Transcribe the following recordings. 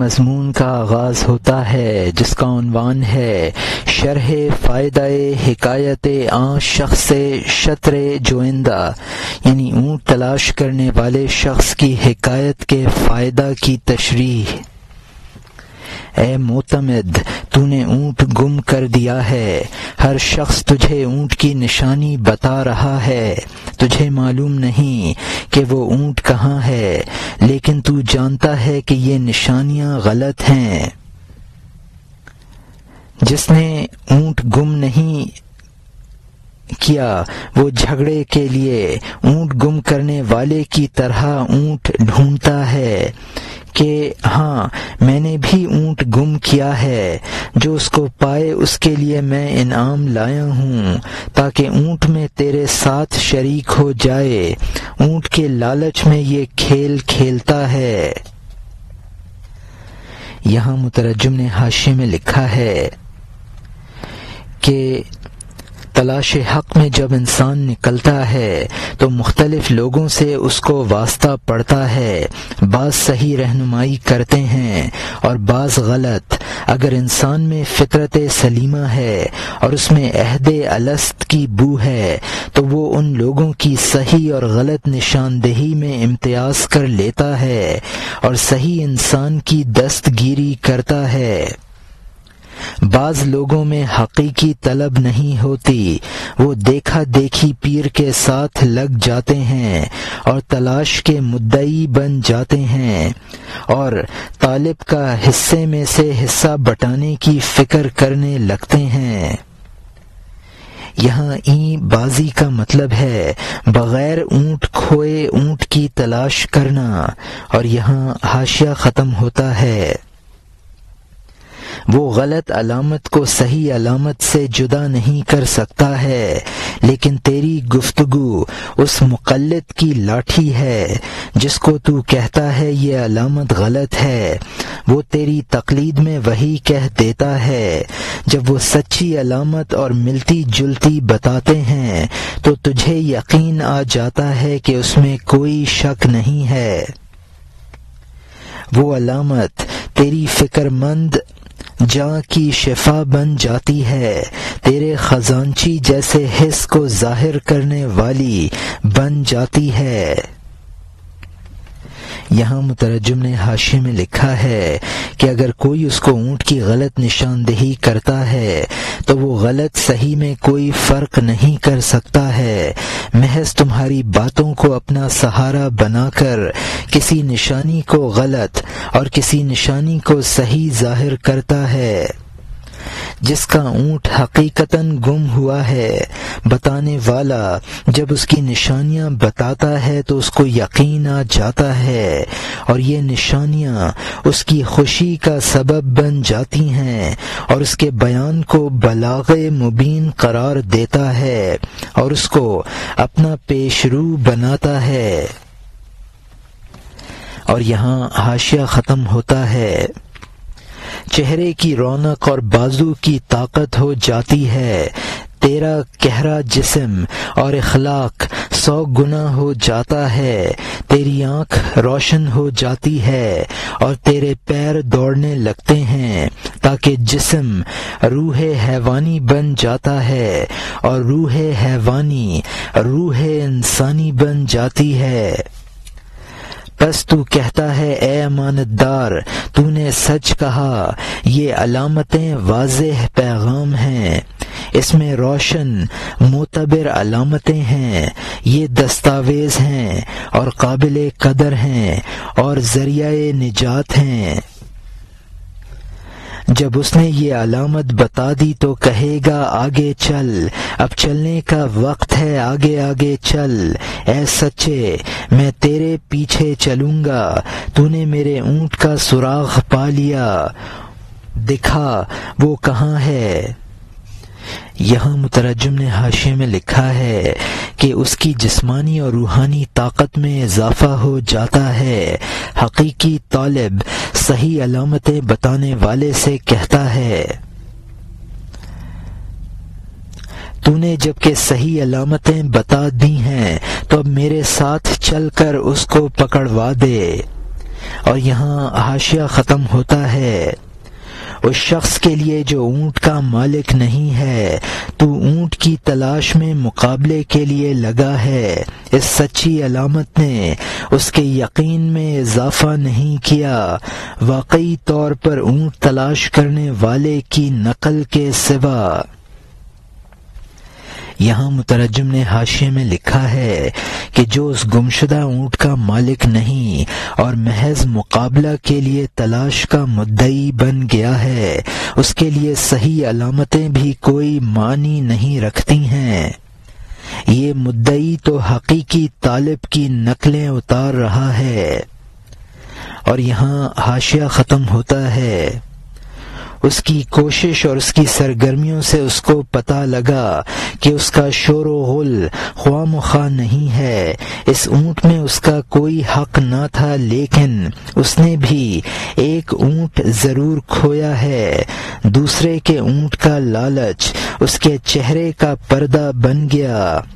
मजमून का आगाज़ होता है, जिसका उनवान है। शरह फ़ायदा हिकायत आ शख्स शतर जोइंदा। यानी ऊँट तलाश करने वाले शख्स की हिकायत के फ़ायदा की तशरी ए मोतमद, तूने ऊँट गुम कर दिया है। हर शख्स तुझे ऊँट की निशानी बता रहा है। तुझे मालूम नहीं कि वो ऊँट कहाँ है, लेकिन तू जानता है कि ये निशानियाँ गलत हैं। जिसने ऊँट गुम नहीं किया, वो झगड़े के लिए ऊँट गुम करने वाले की तरह ऊँट ढूंढता है। कि हाँ मैंने भी ऊँट गुम किया है, जो उसको पाए उसके लिए मैं इनाम लाया हूँ, ताकि ऊँट में तेरे साथ शरीक हो जाए। ऊँट के लालच में ये खेल खेलता है। यहाँ मुतरजम ने हाशिए में लिखा है कि तलाश हक में जब इंसान निकलता है तो मुख्तलिफ़ लोगों से उसको वास्ता पड़ता है। बाज सही रहनुमाई करते हैं और बाज गलत। अगर इंसान में फितरत सलीमा है और उसमें अहद अलस्त की बू है तो वो उन लोगों की सही और गलत निशानदेही में इम्तियाज़ कर लेता है और सही इंसान की दस्तगिरी करता है। बाज लोगों में हकीकी तलब नहीं होती। वो देखा देखी पीर के साथ लग जाते हैं और तलाश के मुद्दई बन जाते हैं और तालिब का हिस्से में से हिस्सा बटाने की फ़िक्र करने लगते हैं। यहाँ ई बाजी का मतलब है बगैर ऊँट खोए ऊँट की तलाश करना और यहाँ हाशिया खत्म होता है। वो गलत अलामत को सही अलामत से जुदा नहीं कर सकता है, लेकिन तेरी गुफ्तगु उस मुकलद की लाठी है, जिसको तू कहता है ये अलामत गलत है। वो तेरी तकलीद में वही कह देता है, जब वो सच्ची अलामत और मिलती जुलती बताते हैं तो तुझे यकीन आ जाता है कि उसमें कोई शक नहीं है। वो अलामत तेरी फिक्रमंद जहाँ की शिफा बन जाती है, तेरे खजानची जैसे हिस्स को ज़ाहिर करने वाली बन जाती है। यहाँ मुतरजम ने हाशि में लिखा है कि अगर कोई उसको ऊँट की गलत निशानदेही करता है तो वो गलत सही में कोई फ़र्क नहीं कर सकता है। महज तुम्हारी बातों को अपना सहारा बनाकर किसी निशानी को गलत और किसी निशानी को सही ज़ाहिर करता है। जिसका ऊँट हकीकतन गुम हुआ है, बताने वाला जब उसकी निशानियाँ बताता है तो उसको यकीन आ जाता है और ये निशानियाँ उसकी खुशी का सबब बन जाती हैं और उसके बयान को बलाग मुबीन करार देता है और उसको अपना पेशरू बनाता है। और यहाँ हाशिया ख़त्म होता है। चेहरे की रौनक और बाजू की ताकत हो जाती है। तेरा गहरा जिस्म और इखलाक सौ गुना हो जाता है। तेरी आँख रोशन हो जाती है और तेरे पैर दौड़ने लगते हैं ताकि जिस्म रूह हैवानी बन जाता है और रूह हैवानी रूह इंसानी बन जाती है। बस तू कहता है, ए अमानतदार तूने सच कहा, ये अलामतें वाजह पैगाम हैं। इसमें रोशन, मोतबर अलामतें हैं। ये दस्तावेज़ हैं और काबिल कदर हैं और ज़रिया निजात हैं। जब उसने ये अलामत बता दी तो कहेगा, आगे चल। अब चलने का वक्त है, आगे आगे चल। ए सच्चे, मैं तेरे पीछे चलूँगा। तूने मेरे ऊँट का सुराग पा लिया। दिखा, वो कहाँ है? यहाँ मुतरजम ने हाशिए में लिखा है कि उसकी जिस्मानी और रूहानी ताकत में इजाफा हो जाता है। हकीकी तालब सही अलामतें बताने वाले से कहता है, तूने जबकि सही अलामतें बता दी हैं तो अब मेरे साथ चलकर उसको पकड़वा दे। और यहाँ हाशिया ख़त्म होता है। उस शख्स के लिए जो ऊँट का मालिक नहीं है तो ऊँट की तलाश में मुकाबले के लिए लगा है। इस सच्ची अलामत ने उसके यकीन में इजाफा नहीं किया। वाकई तौर पर ऊँट तलाश करने वाले की नकल के सिवा यहाँ मुतरजम ने हाशिए में लिखा है कि जो उस गुमशुदा ऊँट का मालिक नहीं और महज मुकाबला के लिए तलाश का मुद्दई बन गया है, उसके लिए सही अलामतें भी कोई मानी नहीं रखती हैं। ये मुद्दई तो हकीकी तालिब की नकलें उतार रहा है और यहाँ हाशिया ख़त्म होता है। उसकी कोशिश और उसकी सरगर्मियों से उसको पता लगा कि उसका शोर गुल ख्वाम नहीं है। इस ऊँट में उसका कोई हक न था, लेकिन उसने भी एक ऊँट ज़रूर खोया है। दूसरे के ऊँट का लालच उसके चेहरे का पर्दा बन गया।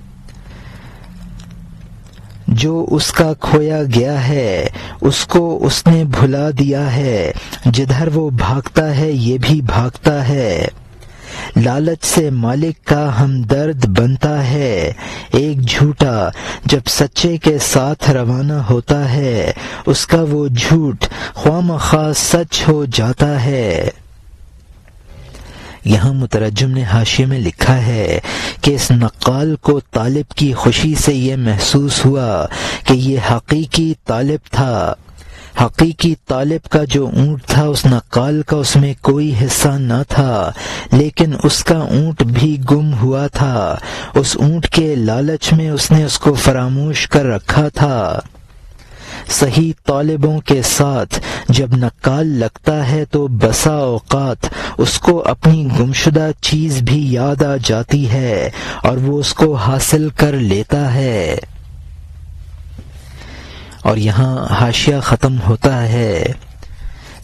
जो उसका खोया गया है, उसको उसने भुला दिया है। जिधर वो भागता है, ये भी भागता है। लालच से मालिक का हमदर्द बनता है। एक झूठा जब सच्चे के साथ रवाना होता है, उसका वो झूठ ख्वाम सच हो जाता है। यहाँ मुतरजम ने हाशिए में लिखा है कि इस नक्काल को तालिब की खुशी से यह महसूस हुआ कि ये हकीकी तालिब था। हकीकी तालिब का जो ऊँट था, उस नक्काल का उसमें कोई हिस्सा न था, लेकिन उसका ऊँट भी गुम हुआ था। उस ऊँट के लालच में उसने उसको फरामोश कर रखा था। सही तालिबों के साथ जब नकाल लगता है तो बसा औकात, उसको अपनी गुमशुदा चीज़ भी याद आ जाती है और वो उसको हासिल कर लेता है। और यहाँ हाशिया ख़त्म होता है।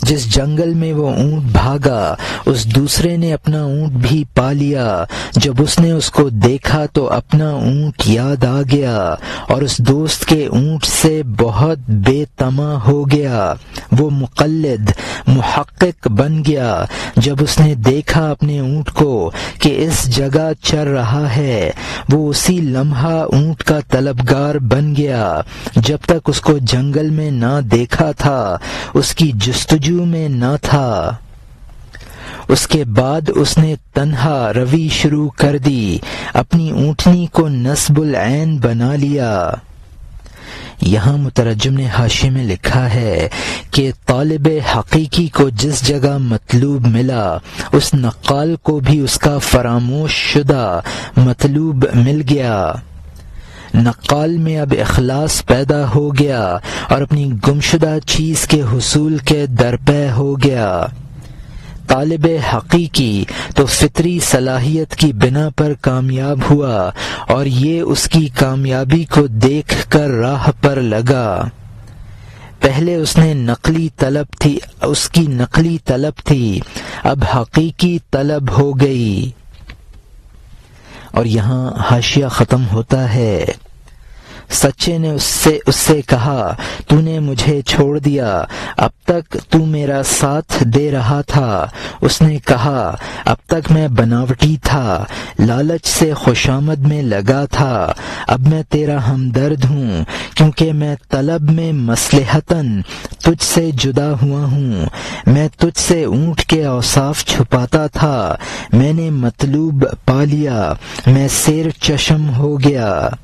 जिस जंगल में वो ऊँट भागा, उस दूसरे ने अपना ऊँट भी पा लिया। जब उसने उसको देखा तो अपना ऊँट याद आ गया और उस दोस्त के ऊँट से बहुत बेतमा हो गया। वो मुकलद मुहक्क बन गया। जब उसने देखा अपने ऊँट को कि इस जगह चल रहा है, वो उसी लम्हा ऊँट का तलबगार बन गया। जब तक उसको जंगल में ना देखा था, उसकी जस्तजू जस्तजू में न था। उसके बाद उसने तन्हा रवि शुरू कर दी। अपनी ऊंटनी को नस्बुल ऐन बना लिया। यहाँ मुतरजम ने हाशि में लिखा है कि तालब हकीकी को जिस जगह मतलूब मिला, उस नक़ाल को भी उसका फरामोश शुदा मतलूब मिल गया। नक्काल में अब अखलास पैदा हो गया और अपनी गुमशुदा चीज़ के हसूल के दरपे हो गया। तालब हकीकी तो फितरी सलाहियत की बिना पर कामयाब हुआ और ये उसकी कामयाबी को देख कर राह पर लगा। पहले उसने नकली तलब थी, उसकी नकली तलब थी, अब हकीकी तलब हो गई। और यहाँ हाशिया ख़त्म होता है। सच्चे ने उससे उससे कहा, तूने मुझे छोड़ दिया। अब तक तू मेरा साथ दे रहा था। उसने कहा, अब तक मैं बनावटी था, लालच से खुशामद में लगा था। अब मैं तेरा हमदर्द हूँ, क्योंकि मैं तलब में मसलहतन तुझसे जुदा हुआ हूँ। मैं तुझसे ऊँट के औसाफ छुपाता था। मैंने मतलूब पा लिया, मैं शेर चशम हो गया।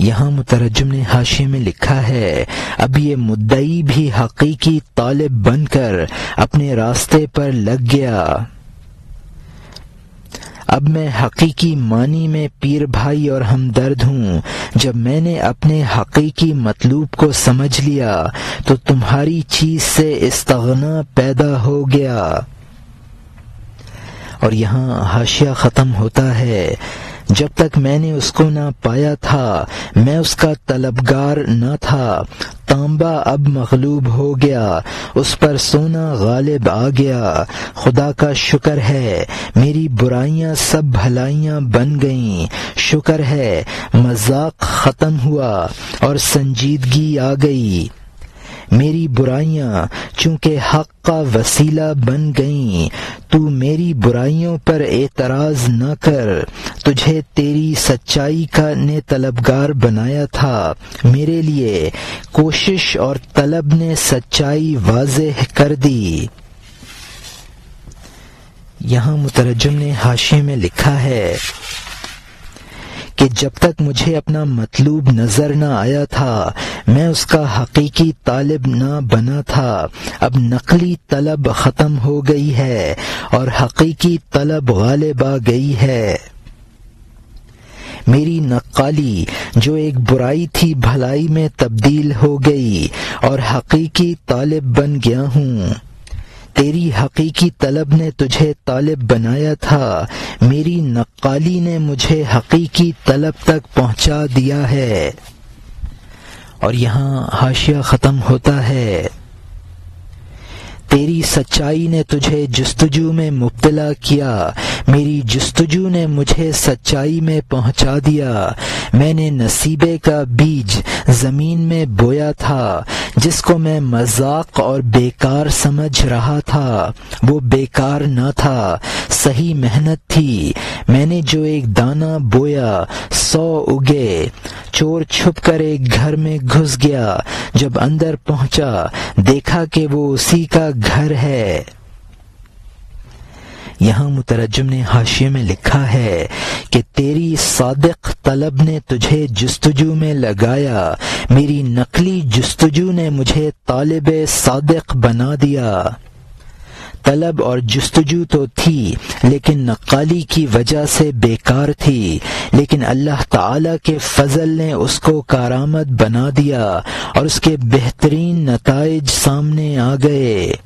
यहाँ मुतरजम ने हाशिए में लिखा है, अब ये मुद्दई भी हकीकी तालिब बनकर अपने रास्ते पर लग गया। अब मैं हकीकी मानी में पीर भाई और हमदर्द हूँ। जब मैंने अपने हकीकी मतलूब को समझ लिया तो तुम्हारी चीज़ से इस्तगना पैदा हो गया। और यहाँ हाशिया ख़त्म होता है जब तक मैंने उसको ना पाया था, मैं उसका तलबगार न था। तांबा अब मखलूब हो गया, उस पर सोना गालिब आ गया। खुदा का शुक्र है, मेरी बुराइयाँ सब भलाइयाँ बन गईं। शुक्र है, मज़ाक खत्म हुआ और संजीदगी आ गई। मेरी बुराइयाँ, चूँकि हक का वसीला बन गईं, तू मेरी बुराइयों पर एतराज़ न कर। तुझे तेरी सच्चाई का ने तलबगार बनाया था मेरे लिए। कोशिश और तलब ने सच्चाई वाजह कर दी। यहाँ मुतरजम ने हाशिए में लिखा है कि जब तक मुझे अपना मतलूब नज़र न आया था, मैं उसका हकीकी तालिब न बना था। अब नकली तलब ख़त्म हो गई है और हकीकी तलब गालिब आ गई है। मेरी नक्काली, जो एक बुराई थी, भलाई में तब्दील हो गई और हकीकी तालिब बन गया हूँ। तेरी हकीकी तलब ने तुझे तालिब बनाया था। मेरी नक्काली ने मुझे हकीकी तलब तक पहुँचा दिया है। और यहाँ हाशिया ख़त्म होता है। तेरी सच्चाई ने तुझे जस्तजू में मुब्तला किया। मेरी जस्तजू ने मुझे सच्चाई में पहुँचा दिया। मैंने नसीबे का बीज ज़मीन में बोया था, जिसको मैं मज़ाक और बेकार समझ रहा था। वो बेकार न था, सही मेहनत थी। मैंने जो एक दाना बोया, सौ उगे। चोर छुप कर एक घर में घुस गया। जब अंदर पहुँचा, देखा कि वो उसी का घर है। यहाँ मुतरजम ने हाशिए में लिखा है कि तेरी सादिक तलब ने तुझे जस्तजू में लगाया, मेरी नकली जस्तजू ने मुझे तालिब सादिक बना दिया। तलब और जस्तजू तो थी, लेकिन नक्काली की वजह से बेकार थी। लेकिन अल्लाह ताला के फजल ने उसको कारामद बना दिया और उसके बेहतरीन नतज सामने आ गए।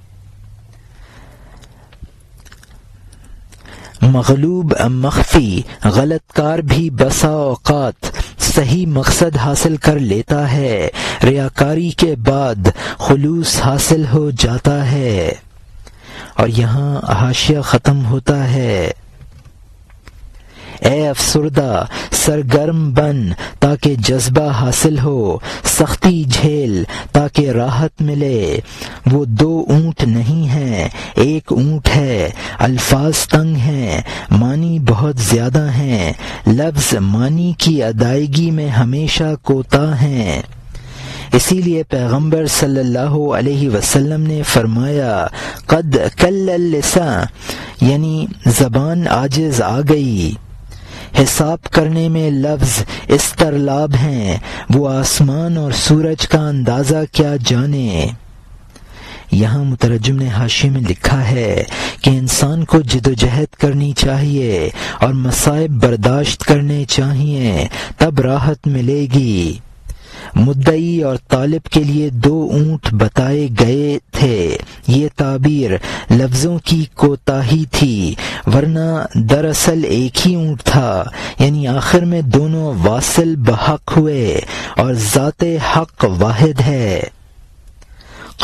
मगलूब मख्फी, गलतकार भी बसा औकात, सही मकसद हासिल कर लेता है। रियाकारी के बाद खलूस हासिल हो जाता है। और यहाँ हाशिया ख़त्म होता है। ए अफसरदा, सरगर्म बन ताकि जज्बा हासिल हो, सख्ती झेल ताकि राहत मिले। वो दो ऊँट नहीं है, एक ऊँट है, अल्फाज तंग हैं, मानी बहुत ज़्यादा हैं, लफ्ज मानी की अदायगी में हमेशा कोता हैं। इसीलिए पैगंबर सल्लल्लाहु अलैहि वसल्लम ने फरमाया, कद कल यानी जबान आजिज आ गई। हिसाब करने में लफ्ज इस तरलाब हैं। वो आसमान और सूरज का अंदाज़ा क्या जाने? यहाँ मुतरजम ने हाशी में लिखा है कि इंसान को जिदोजहद करनी चाहिए और मसाइब बर्दाश्त करने चाहिए, तब राहत मिलेगी। मुद्दई और तालिब के लिए दो ऊँट बताए गए थे। ये ताबीर लफ्जों की कोताही थी, वरना दरअसल एक ही ऊँट था। यानी आखिर में दोनों वासिल बहक हुए और ज़ाते हक वाहिद है।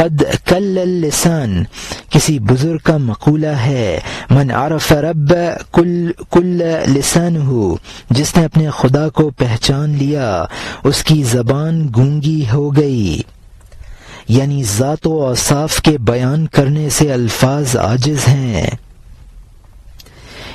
कद कल लिसान किसी बुज़ुर्ग का मकूला है। मन आरफ रब कुल कुल लिसान हो जिसने अपने खुदा को पहचान लिया, उसकी जबान गूँगी हो गई। यानी ज़ात औसाफ के बयान करने से अल्फाज आजिज हैं।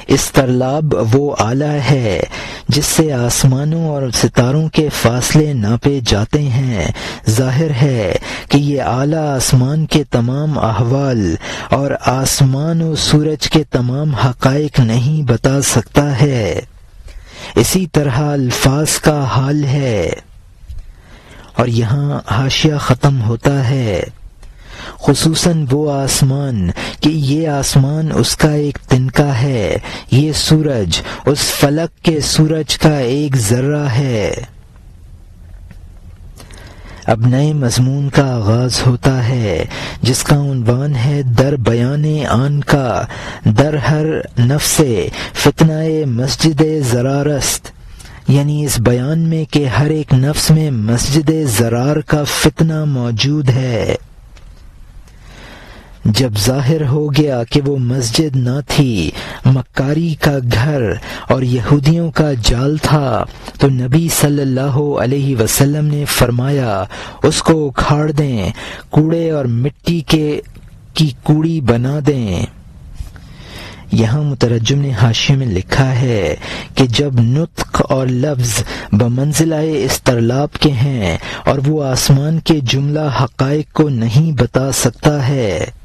इस तरलाब वो आला है, जिससे आसमानों और सितारों के फासले नापे जाते हैं। ज़ाहिर है कि ये आला आसमान के तमाम अहवाल और आसमान और सूरज के तमाम हकाइक नहीं बता सकता है। इसी तरह अल्फाज का हाल है। और यहाँ हाशिया ख़त्म होता है। खसूसन वो आसमान कि ये आसमान उसका एक तिनका है। ये सूरज उस फलक के सूरज का एक जर्रा है। अब नए मजमून का आगाज़ होता है, जिसका उनवान है दर बयान आन का। दर हर नफसे फितनाए मस्जिद जरारस्त। यानी इस बयान में कि हर एक नफ्स में मस्जिद जरार का फितना मौजूद है। जब ज़ाहिर हो गया कि वो मस्जिद न थी, मक्कारी का घर और यहूदियों का जाल था तो नबी सल्लल्लाहु अलैहि वसल्लम ने फरमाया, उसको उखाड़ दें, कूड़े और मिट्टी के, की कूड़ी बना दें। यहाँ मुतरजम ने हाशिए में लिखा है कि जब नुत्क और लफ्ज बमंजिलाए इस तरलाब के हैं और वो आसमान के जुमला हकाइक को नहीं बता सकता है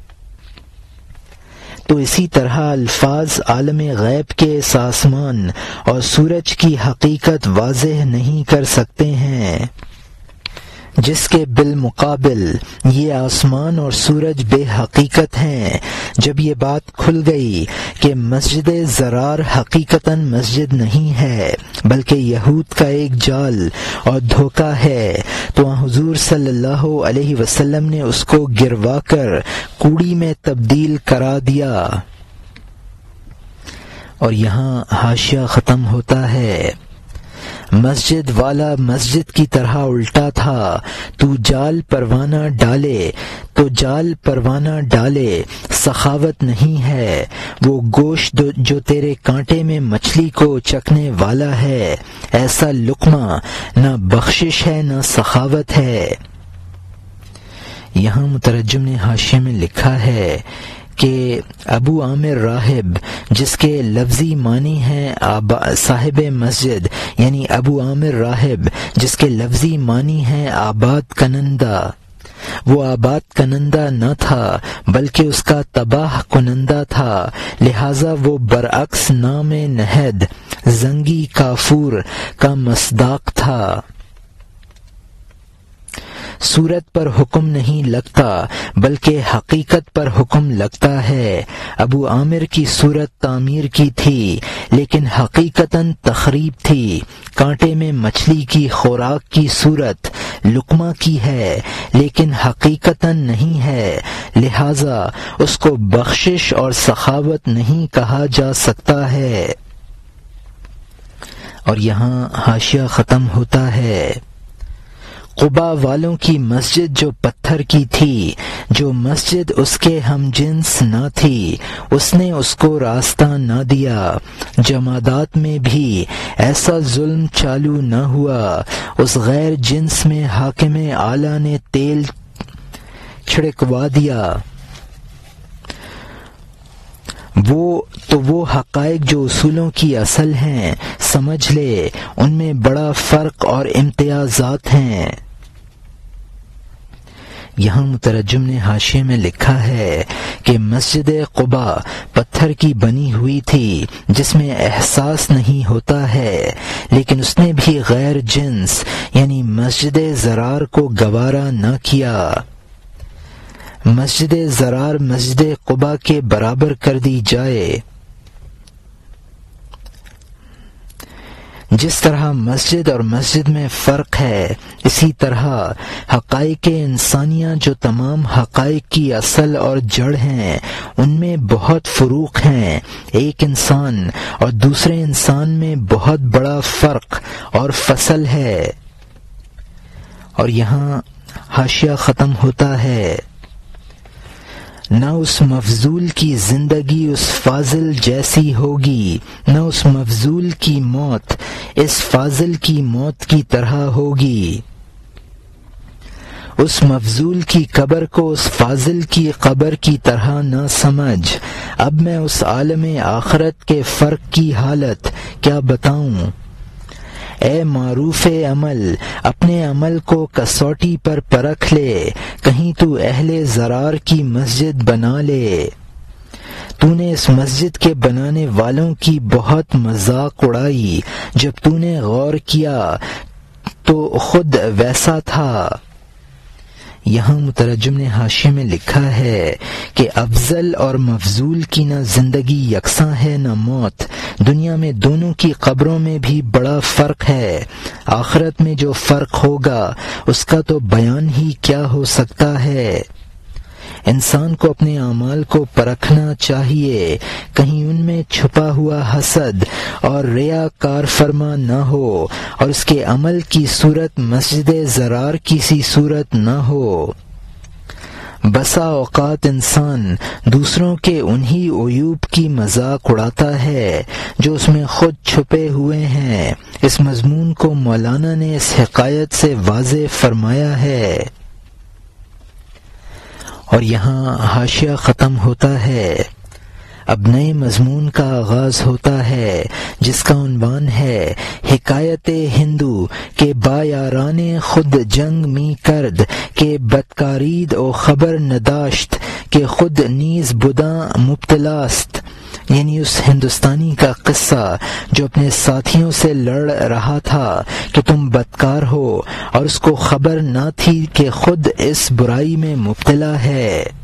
तो इसी तरह अल्फाज आलम गैब के सासमान और सूरज की हकीकत वाजह नहीं कर सकते हैं। जिसके बिलमुकाबिल ये आसमान और सूरज बेहकीकत हैं। जब ये बात खुल गई कि मस्जिद ज़रार हकीकता मस्जिद नहीं है, बल्कि यहूद का एक जाल और धोखा है तो हुजूर सल्लल्लाहु अलैहि वसल्लम ने उसको गिरवा कर कूड़ी में तब्दील करा दिया। और यहाँ हाशिया ख़त्म होता है। मस्जिद वाला मस्जिद की तरह उल्टा था। तू जाल परवाना डाले तो जाल परवाना डाले, सखावत नहीं है। वो गोश्त जो तेरे कांटे में मछली को चकने वाला है। ऐसा लुकमा न बख्शिश है, न सखावत है। यहाँ मुतरजम ने हाशिए में लिखा है कि अबू आमिर राहिब, जिसके लफ्जी मानी हैं साहिब मस्जिद, यानी अबू आमिर राहिब, जिसके लफ्जी मानी हैं आबाद कनंदा। वो आबाद कनंदा न था, बल्कि उसका तबाह कुनंदा था। लिहाजा वो बरअक्स नाम नहद जंगी काफूर का मसदाक था। सूरत पर हुक्म नहीं लगता, बल्कि हकीकत पर हुक्म लगता है। अबू आमिर की सूरत तामीर की थी, लेकिन हकीकतन तखरीब थी। कांटे में मछली की खुराक की सूरत लुकमा की है, लेकिन हकीकतन नहीं है। लिहाजा उसको बख्शिश और सखावत नहीं कहा जा सकता है। और यहाँ हाशिया ख़त्म होता है। कुबा वालों की मस्जिद जो पत्थर की थी, जो मस्जिद उसके हम जिन्स न थी, उसने उसको रास्ता न दिया। जमादात में भी ऐसा जुल्म चालू न हुआ। उस गैर जिन्स में हाकिम आला ने तेल छिड़कवा दिया। वो तो वो हकायक जो उसूलों की असल हैं, समझ ले, उनमें बड़ा फ़र्क और इम्तियाजात हैं। यहाँ मुतरजम ने हाशिए में लिखा है कि मस्जिद कुबा पत्थर की बनी हुई थी, जिसमें एहसास नहीं होता है, लेकिन उसने भी गैर जिन्स, यानी मस्जिद जरार को गवारा न किया। मस्जिद जरार मस्जिद कुबा के बराबर कर दी जाए। जिस तरह मस्जिद और मस्जिद में फ़र्क है, इसी तरह हक़ इंसानिया जो तमाम हक़ की असल और जड़ हैं, उनमें बहुत फ़रूक हैं। एक इंसान और दूसरे इंसान में बहुत बड़ा फ़र्क और फ़सल है। और यहाँ हाशिया ख़त्म होता है। न उस मफजूल की ज़िंदगी उस फाजिल जैसी होगी, न उस मफजूल की मौत इस फाजिल की मौत की तरह होगी। उस मफजूल की कबर को उस फाजिल की कबर की तरह न समझ। अब मैं उस आलम आखरत के फ़र्क की हालत क्या बताऊँ? ए मारूफ अमल, अपने अमल को कसौटी पर परख ले, कहीं तू अहले जरार की मस्जिद बना ले। तूने इस मस्जिद के बनाने वालों की बहुत मज़ाक उड़ाई, जब तूने गौर किया तो खुद वैसा था। यहाँ मुतरजम ने हाशिए में लिखा है कि अफजल और मफजूल की न ज़िंदगी यकसा है, न मौत। दुनिया में दोनों की कब्रों में भी बड़ा फ़र्क है। आखरत में जो फ़र्क होगा, उसका तो बयान ही क्या हो सकता है? इंसान को अपने अमाल को परखना चाहिए। कहीं उनमें छुपा हुआ हसद और रिया कार फरमा न हो और उसके अमल की सूरत मस्जिद जरार की सी सूरत न हो। बसा औकात इंसान दूसरों के उन्हीं अयूब की मज़ाक उड़ाता है जो उसमें खुद छुपे हुए हैं। इस मजमून को मौलाना ने इस हकायत से वाज फरमाया है। और यहाँ हाशिया ख़त्म होता है। अब नए मजमून का आगाज़ होता है, जिसका उनवान है, हिकायत हिंदू के बायारान खुद जंग मी करद, के बदकारीद और खबर नदाश्त, के खुद नीज बुदा मुबतलास्त। यानी उस हिंदुस्तानी का किस्सा जो अपने साथियों से लड़ रहा था कि तुम बदकार हो और उसको खबर ना थी कि खुद इस बुराई में मुबतला है।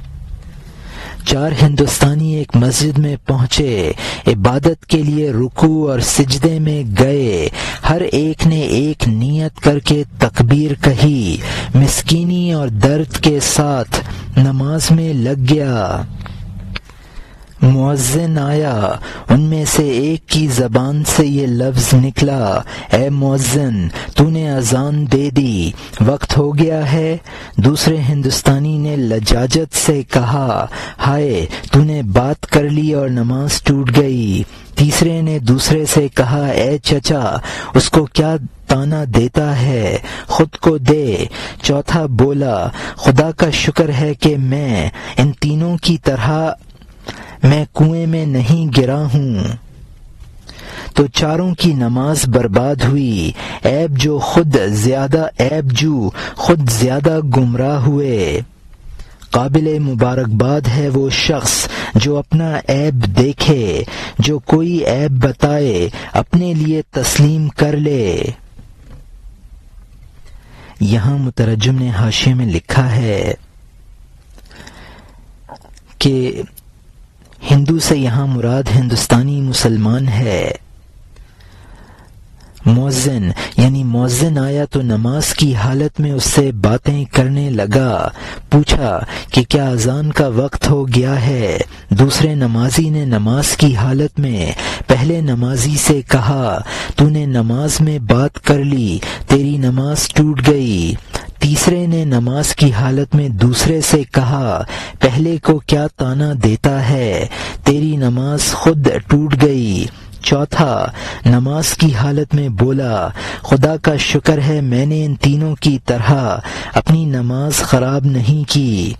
चार हिंदुस्तानी एक मस्जिद में पहुँचे, इबादत के लिए रुकू और सिजदे में गए। हर एक ने एक नियत करके तकबीर कही। मिस्कीनी और दर्द के साथ नमाज़ में लग गया। मुअज्जिन आया। उनमें से एक की जबान से ये लफ्ज निकला, ए मुअज्जिन तूने अजान दे दी, वक्त हो गया है। दूसरे हिंदुस्तानी ने लजाजत से कहा, हाय, तूने बात कर ली और नमाज़ टूट गई। तीसरे ने दूसरे से कहा, ए चचा, उसको क्या ताना देता है? खुद को दे। चौथा बोला, खुदा का शुक्र है कि मैं इन तीनों की तरह मैं कुएँ में नहीं गिरा हूँ। तो चारों की नमाज़ बर्बाद हुई। ऐब जो खुद ज़्यादा ऐब जू, खुद ज़्यादा गुमराह हुए। काबिल मुबारकबाद है वो शख्स जो अपना ऐब देखे, जो कोई ऐब बताए, अपने लिए तस्लीम कर ले। यहाँ मुतरजम ने हाशिए में लिखा है कि हिंदू से यहाँ मुराद हिंदुस्तानी मुसलमान है। मोजिन, यानी मोजिन आया तो नमाज़ की हालत में उससे बातें करने लगा। पूछा कि क्या अजान का वक्त हो गया है? दूसरे नमाजी ने नमाज़ की हालत में पहले नमाजी से कहा, तूने नमाज़ में बात कर ली, तेरी नमाज़ टूट गई। तीसरे ने नमाज़ की हालत में दूसरे से कहा, पहले को क्या ताना देता है? तेरी नमाज़ खुद टूट गई। चौथा, नमाज़ की हालत में बोला, खुदा का शुक्र है मैंने इन तीनों की तरह अपनी नमाज़ खराब नहीं की।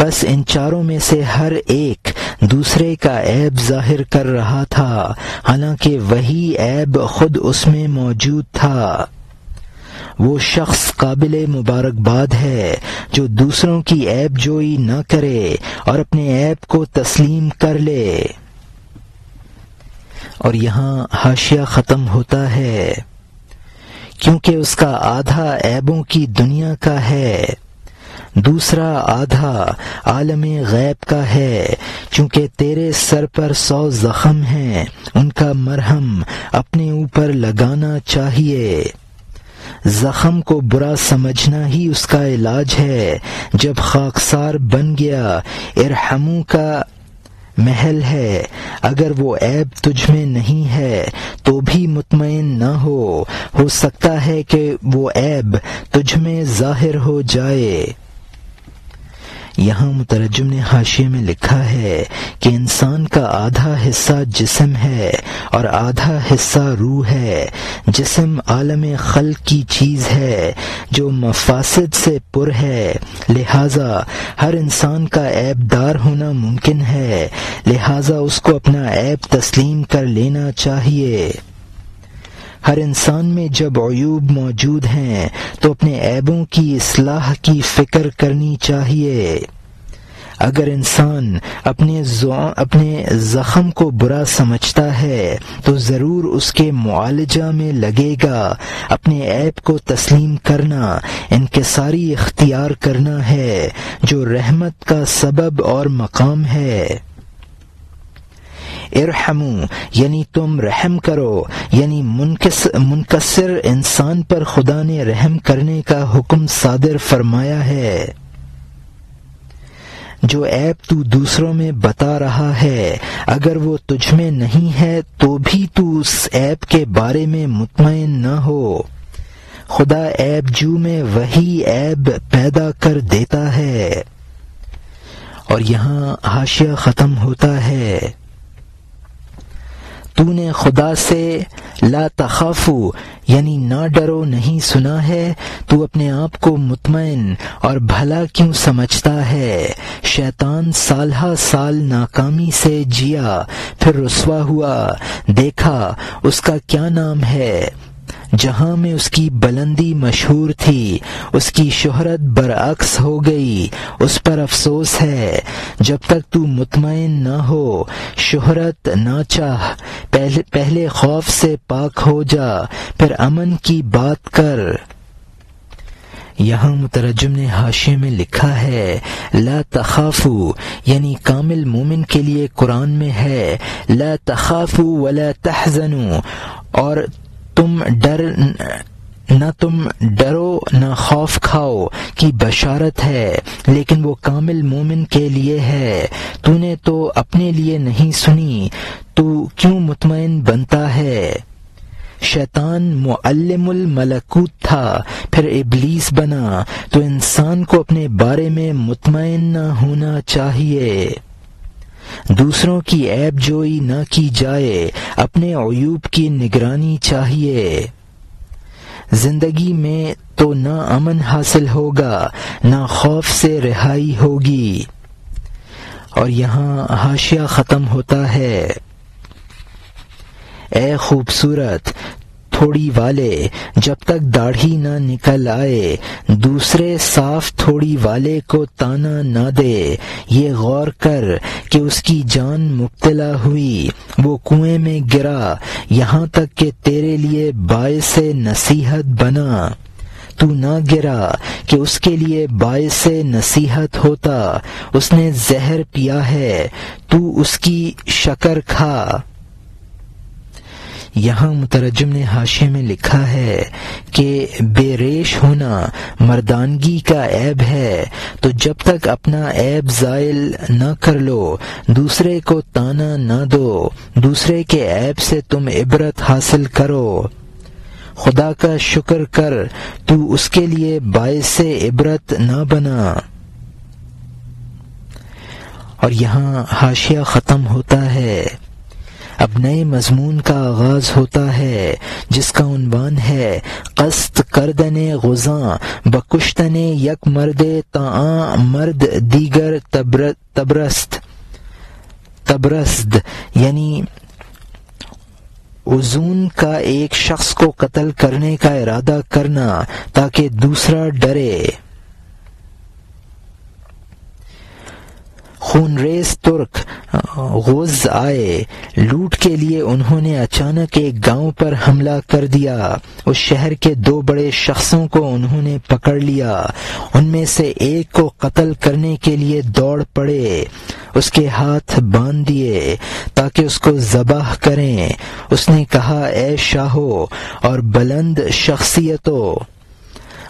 बस इन चारों में से हर एक दूसरे का ऐब ज़ाहिर कर रहा था, हालाँकि वही ऐब खुद उसमें मौजूद था। वो शख्स काबिल मुबारकबाद है, जो दूसरों की ऐप जोई न करे और अपने ऐप को तस्लीम कर ले। और यहाँ हाशिया ख़त्म होता है, क्योंकि उसका आधा ऐबों की दुनिया का है, दूसरा आधा आलम गैब का है, क्योंकि तेरे सर पर सौ जख्म हैं, उनका मरहम अपने ऊपर लगाना चाहिए। जख्म को बुरा समझना ही उसका इलाज है। जब खाकसार बन गया, इरहमू का महल है। अगर वो ऐब तुझ में नहीं है तो भी मुतमिन न हो। हो सकता है कि वो ऐब तुझ में ज़ाहिर हो जाए। यहाँ मुतरजम ने हाशिए में लिखा है कि इंसान का आधा हिस्सा जिसम है और आधा हिस्सा रूह है। जिसम आलम खल की चीज़ है जो मफासद से पुर है। लिहाजा हर इंसान का ऐबदार होना मुमकिन है। लिहाजा उसको अपना ऐब तस्लीम कर लेना चाहिए। हर इंसान में जब अयूब मौजूद हैं तो अपने ऐबों की इसलाह की फ़िक्र करनी चाहिए। अगर इंसान अपने अपने जख्म को बुरा समझता है तो ज़रूर उसके मुआलजा में लगेगा। अपने ऐब को तस्लीम करना, इनकसारी इख्तियार करना है, जो रहमत का सबब और मकाम है। इरहमू, यानी तुम रहम करो, यानी मुनकसर इंसान पर खुदा ने रहम करने का हुक्म सादर फरमाया है। जो ऐप तू दूसरों में बता रहा है, अगर वो तुझ में नहीं है तो भी तू उस ऐप के बारे में मुतमिन न हो। खुदा ऐब जू में वही ऐब पैदा कर देता है। और यहाँ हाशिया ख़त्म होता है। तूने खुदा से ला तखाफू, यानी ना डरो, नहीं सुना है। तू अपने आप को मुतमैन और भला क्यों समझता है? शैतान सालहा साल नाकामी से जिया, फिर रसवा हुआ। देखा, उसका क्या नाम है? जहाँ में उसकी बुलंदी मशहूर थी उसकी शोहरत बरअक्स हो गई उस पर अफसोस है। जब तक तू मुतमिन न हो शोहरत ना चाह पहले, पहले खौफ से पाक हो जा फिर अमन की बात कर। यहाँ मुतरजम ने हाशिए में लिखा है ला तखाफू यानी कामिल मोमिन के लिए कुरान में है ला तखाफू वला तहजनू और तुम डर न तुम डरो, न खौफ खाओ की बशारत है, लेकिन वो कामिल मोमिन के लिए है। तूने तो अपने लिए नहीं सुनी, तू क्यों मुतमिन बनता है? शैतान मुअल्लिमुल मलकूत था, फिर इबलीस बना तो इंसान को अपने बारे में मुतमिन न होना चाहिए। दूसरों की ऐब जोई न की जाए, अपने अयूब की निगरानी चाहिए। ज़िंदगी में तो न अमन हासिल होगा, न खौफ से रिहाई होगी। और यहाँ हाशिया ख़त्म होता है। ए खूबसूरत थोड़ी वाले जब तक दाढ़ी ना निकल आए, दूसरे साफ़ थोड़ी वाले को ताना ना दे। ये गौर कर कि उसकी जान मुब्तला हुई, वो कुएँ में गिरा, यहाँ तक कि तेरे लिए बायस नसीहत बना। तू ना गिरा कि उसके लिए बायस नसीहत होता, उसने जहर पिया है, तू उसकी शकर खा। यहाँ मुतरजम ने हाशिए में लिखा है कि बेरेश होना मर्दानगी का ऐब है तो जब तक अपना ऐब जायल न कर लो, दूसरे को ताना न दो, दूसरे के ऐब से तुम इबरत हासिल करो। खुदा का शुक्र कर, तू उसके लिए बायस इबरत न बना। और यहाँ हाशिया ख़त्म होता है। अब नए मजमून का आगाज़ होता है जिसका उनवान है कस्त करदने गुजा बकुश्तने यक मर्द ता मर्द दीगर तबर, तबरस्त तबरस्त यानी उजून का एक शख्स को कत्ल करने का इरादा करना ताकि दूसरा डरे। खूनरेज तुर्क, गुज आए। लूट के लिए उन्होंने अचानक एक गाँव पर हमला कर दिया। उस शहर के दो बड़े शख्सों को उन्होंने पकड़ लिया। उनमें से एक को कत्ल करने के लिए दौड़ पड़े। उसके हाथ बाँध दिए ताकि उसको जबाह करें। उसने कहा ए शाहो और बुलंद शख्सियतों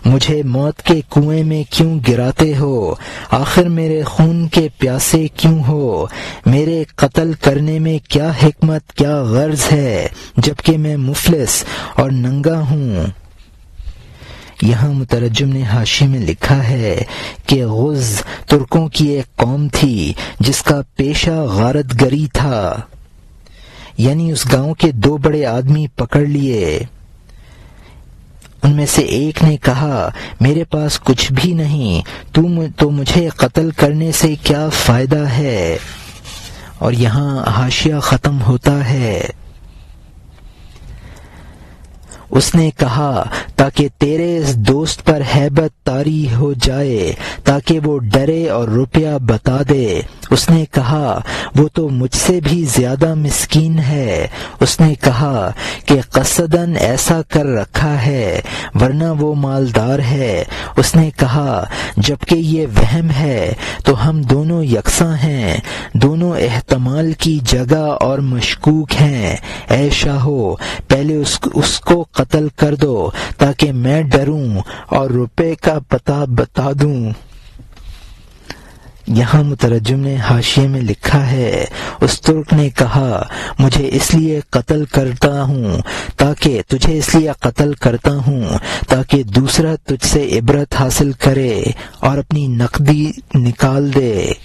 मुझे मौत के कुएँ में क्यों गिराते हो? आखिर मेरे खून के प्यासे क्यों हो? मेरे कत्ल करने में क्या हिकमत, क्या गर्ज है? जबकि मैं मुफलिस और नंगा हूँ। यहाँ मुतरजम ने हाशी में लिखा है कि गुज तुर्कों की एक कौम थी, जिसका पेशा गारत गरी था। यानी उस गाँव के दो बड़े आदमी पकड़ लिए। उनमें से एक ने कहा, मेरे पास कुछ भी नहीं तुम तो मुझे कत्ल करने से क्या फ़ायदा है? और यहाँ हाशिया खत्म होता है। उसने कहा ताकि तेरे इस दोस्त पर हैबत तारी हो जाए ताकि वो डरे और रुपया बता दे। उसने कहा वो तो मुझसे भी ज़्यादा मिस्कीन है। उसने कहा कि कसदन ऐसा कर रखा है वरना वो मालदार है। उसने कहा जबकि ये वहम है तो हम दोनों यकसा हैं दोनों एहतमाल की जगह और मशकूक हैं। ऐशा हो पहले उस, उसको कत्ल कर दो, ताकि मैं डरूं और रुपए का पता बता दूँ। यहाँ मुतरजम ने हाशिए में लिखा है, उस तुर्क ने कहा, मुझे इसलिए कत्ल करता हूँ, ताकि तुझे इसलिए कत्ल करता हूँ, ताकि दूसरा तुझसे इबरत हासिल करे और अपनी नकदी निकाल दे।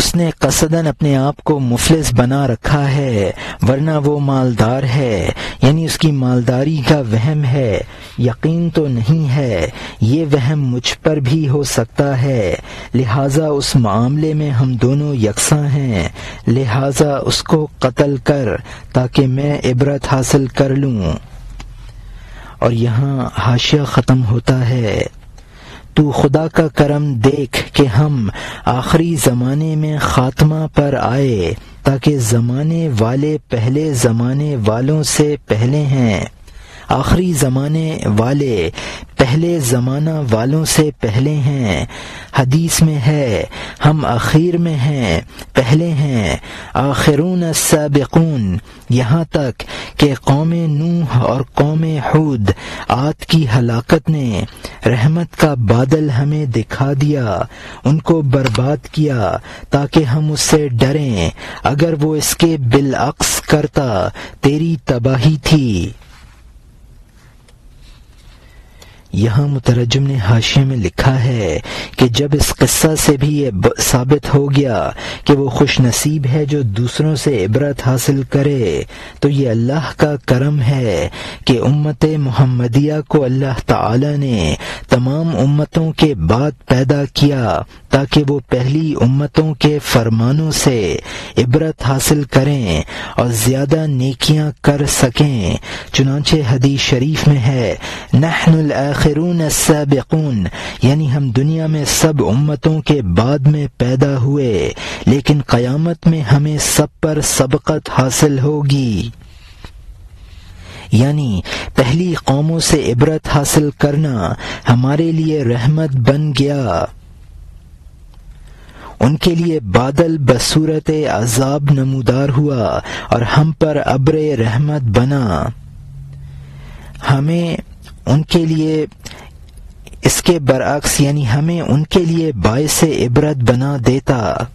उसने कसदन अपने आप को मुफलिस बना रखा है, वरना वो मालदार है। यानी उसकी मालदारी का वहम है। यकीन तो नहीं है, ये वहम मुझ पर भी हो सकता है। लिहाजा उस मामले में हम दोनों यकसा हैं। लिहाजा उसको कत्ल कर, ताकि मैं इबरत हासिल कर लूँ। और यहाँ हाशिया ख़त्म होता है। तू खुदा का करम देख कि हम आखिरी ज़माने में ख़ात्मा पर आए, ताकि ज़माने वाले पहले ज़माने वालों से पहले हैं। आखिरी ज़माने वाले, पहले ज़माना वालों से पहले हैं। हदीस में है, हम आखिर में हैं, पहले हैं। आखिरून सबकून, यहाँ तक कि कौम नूह और कौम हूद आत की हलाकत ने रहमत का बादल हमें दिखा दिया, उनको बर्बाद किया, ताकि हम उससे डरें। अगर वो इसके बिलअक्स करता, तेरी तबाही थी। यहाँ मुतरजम ने हाशिए में लिखा है कि जब इस किस्सा से भी ये साबित हो गया कि वो खुश नसीब है जो दूसरों से इबरत हासिल करे तो ये अल्लाह का करम है कि उम्मत मोहम्मदिया को अल्लाह ताला ने तमाम उम्मतों के बाद पैदा किया ताकि वो पहली उम्मतों के फरमानों से इबरत हासिल करें और ज़्यादा नेकियाँ कर सकें। चुनाचे हदीस शरीफ में है नहनुल आखिरून सबकून यानी हम दुनिया में सब उम्मतों के बाद में पैदा हुए लेकिन कयामत में हमें सब पर सबकत हासिल होगी यानी पहली कौमों से इबरत हासिल करना हमारे लिए रहमत बन गया उनके लिए बादल बसूरत अजाब नमूदार हुआ और हम पर अब्र रहमत बना हमें उनके लिए इसके बरक्स यानी हमें उनके लिए बायस इबरत बना देता।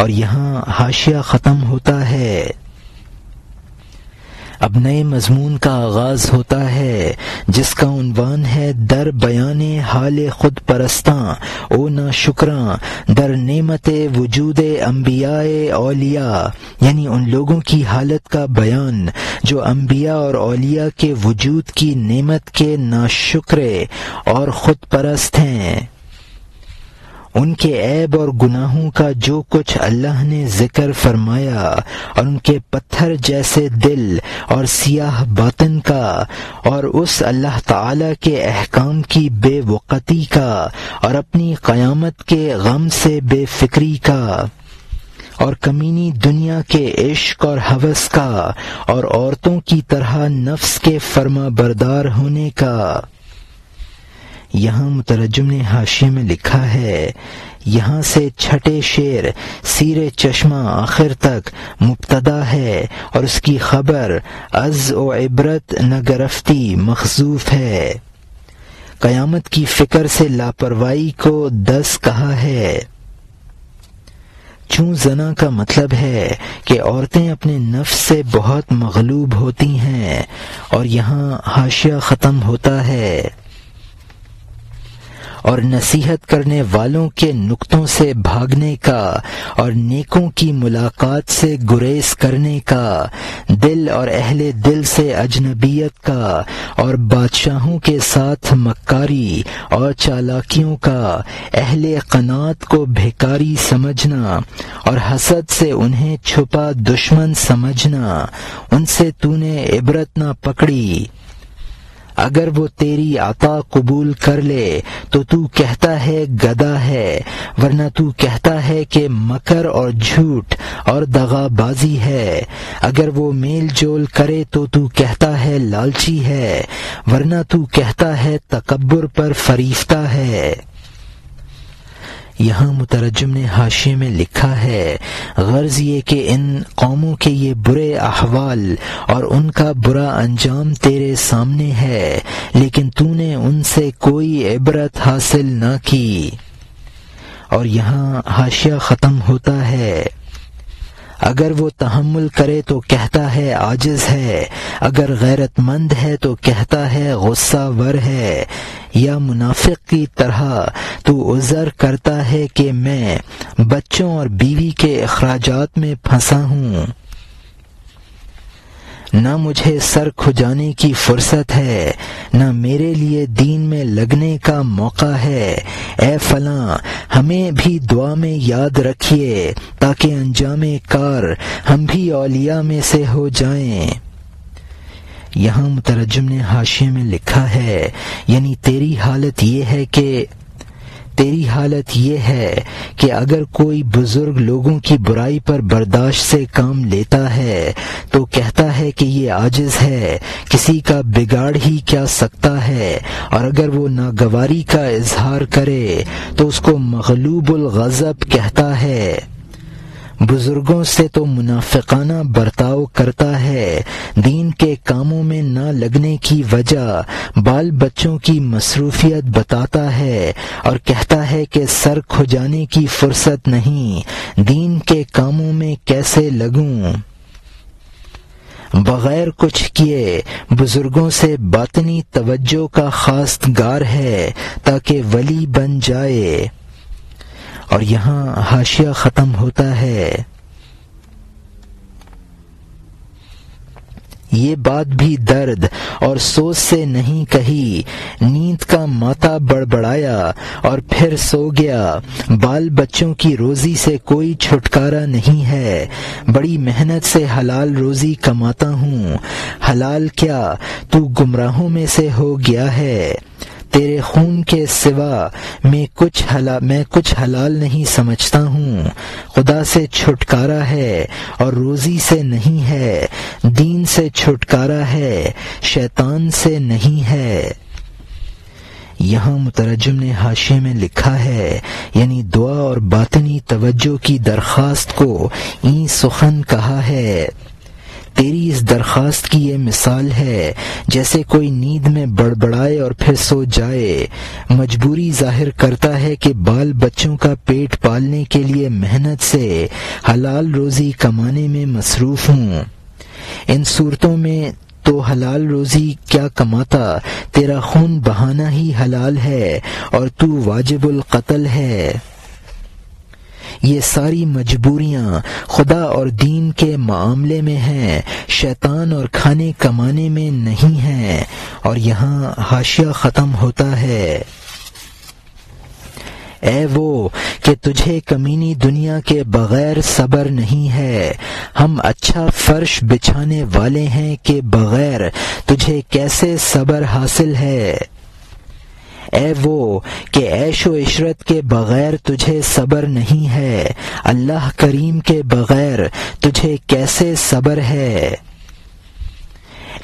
और यहाँ हाशिया ख़त्म होता है। अब नए मजमून का आगाज़ होता है, जिसका उनवान है दर बयान हाल खुद परस्ता। ओ ना शुक्रा, दर नेमत वजूद अम्बियाए औलिया। यानी उन लोगों की हालत का बयान, जो अम्बिया और औलिया के वजूद की नेमत के नाशुक्र और खुद परस्त हैं। उनके ऐब और गुनाहों का जो कुछ अल्लाह ने ज़िक्र फरमाया और उनके पत्थर जैसे दिल और सियाह बातन का और उस अल्लाह ताला के अहकाम की बेवकती का और अपनी क़यामत के गम से बेफिक्री का और कमीनी दुनिया के इश्क और हवस का और औरतों की तरह नफ्स के फर्मा बरदार होने का। यहाँ मुतरजम ने हाशिए में लिखा है, यहाँ से छठे शेर, सीरे चश्मा आखिर तक मुबतदा है और उसकी खबर अज व इबरत न गरफ्ती मखजूफ है। कयामत की फ़िक्र से लापरवाही को दस कहा है। चूं जना का मतलब है कि औरतें अपने नफ्स से बहुत मगलूब होती हैं और यहाँ हाशिया ख़त्म होता है। और नसीहत करने वालों के नुक्तों से भागने का और नेकों की मुलाकात से गुरेज करने का, दिल और अहले दिल से अजनबियत का और बादशाहों के साथ मक्कारी और चालाकियों का, अहले कनात को भिकारी समझना और हसद से उन्हें छुपा दुश्मन समझना, उनसे तूने इबरत ना पकड़ी। अगर वो तेरी आता कबूल कर ले तो तू कहता है, गदा है। वरना तू कहता है कि मकर और झूठ और दगाबाजी है। अगर वो मेल जोल करे तो तू कहता है, लालची है। वरना तू कहता है तकबर पर फरीफ्ता है। यहाँ मुतरजम ने हाशिए में लिखा है, गर्ज ये कि इन कौमों के ये बुरे अहवाल और उनका बुरा अंजाम तेरे सामने है, लेकिन तूने उनसे कोई इबरत हासिल न की। और यहाँ हाशिया ख़त्म होता है। अगर वो तहमुल करे तो कहता है आजिज है। अगर गैरतमंद है तो कहता है गुस्सा वर है। या मुनाफिक की तरह तो उज़र करता है कि मैं बच्चों और बीवी के अखराज में फंसा हूँ। न मुझे सर खुजाने की फुर्सत है, न मेरे लिए दीन में लगने का मौका है। ए फला, हमें भी दुआ में याद रखिए, ताकि अंजाम कार हम भी औलिया में से हो जाएँ। यहाँ मुतरजम ने हाशिए में लिखा है, यानी तेरी हालत ये है कि तेरी हालत ये है कि अगर कोई बुज़ुर्ग लोगों की बुराई पर बर्दाश्त से काम लेता है तो कहता है कि ये आजिज है, किसी का बिगाड़ ही क्या सकता है? और अगर वो नागवारी का इजहार करे तो उसको मखलूबुल गजब कहता है। बुज़ुर्गों से तो मुनाफिकाना बर्ताव करता है। दीन के कामों में न लगने की वजह बाल बच्चों की मसरूफियत बताता है और कहता है कि सर खुजाने की फुर्सत नहीं। दीन के कामों में कैसे लगूं? बगैर कुछ किए बुज़ुर्गों से बातनी तवज्जो का खास गार है ताकि वली बन जाए। और यहाँ हाशिया ख़त्म होता है। ये बात भी दर्द और सोच से नहीं कही। नींद का माता बड़बड़ाया और फिर सो गया। बाल बच्चों की रोजी से कोई छुटकारा नहीं है। बड़ी मेहनत से हलाल रोजी कमाता हूँ। हलाल क्या? तू गुमराहों में से हो गया है। तेरे खून के सिवा मैं कुछ हला, मैं कुछ हलाल नहीं समझता हूँ। खुदा से छुटकारा है और रोजी से नहीं है। दीन से छुटकारा है, शैतान से नहीं है। यहाँ मुतरजम ने हाशिए में लिखा है, यानी दुआ और बातनी तवज्जो की दरखास्त को ई सुखन कहा है। तेरी इस दरखास्त की ये मिसाल है, जैसे कोई नींद में बड़बड़ाए और फिर सो जाए। मजबूरी ज़ाहिर करता है कि बाल बच्चों का पेट पालने के लिए मेहनत से हलाल रोजी कमाने में मसरूफ हूँ। इन सूरतों में तो हलाल रोजी क्या कमाता? तेरा खून बहाना ही हलाल है और तू वाजिबुल कत्ल है। ये सारी मजबूरियाँ खुदा और दीन के मामले में हैं, शैतान और खाने कमाने में नहीं हैं, और यहाँ हाशिया ख़त्म होता है। ए वो कि तुझे कमीनी दुनिया के बगैर सबर नहीं है, हम अच्छा फर्श बिछाने वाले हैं कि बगैर तुझे कैसे सबर हासिल है? ए वो, कि ऐशो इशरत के बगैर तुझे सबर नहीं है। अल्लाह करीम के बगैर तुझे कैसे सबर है?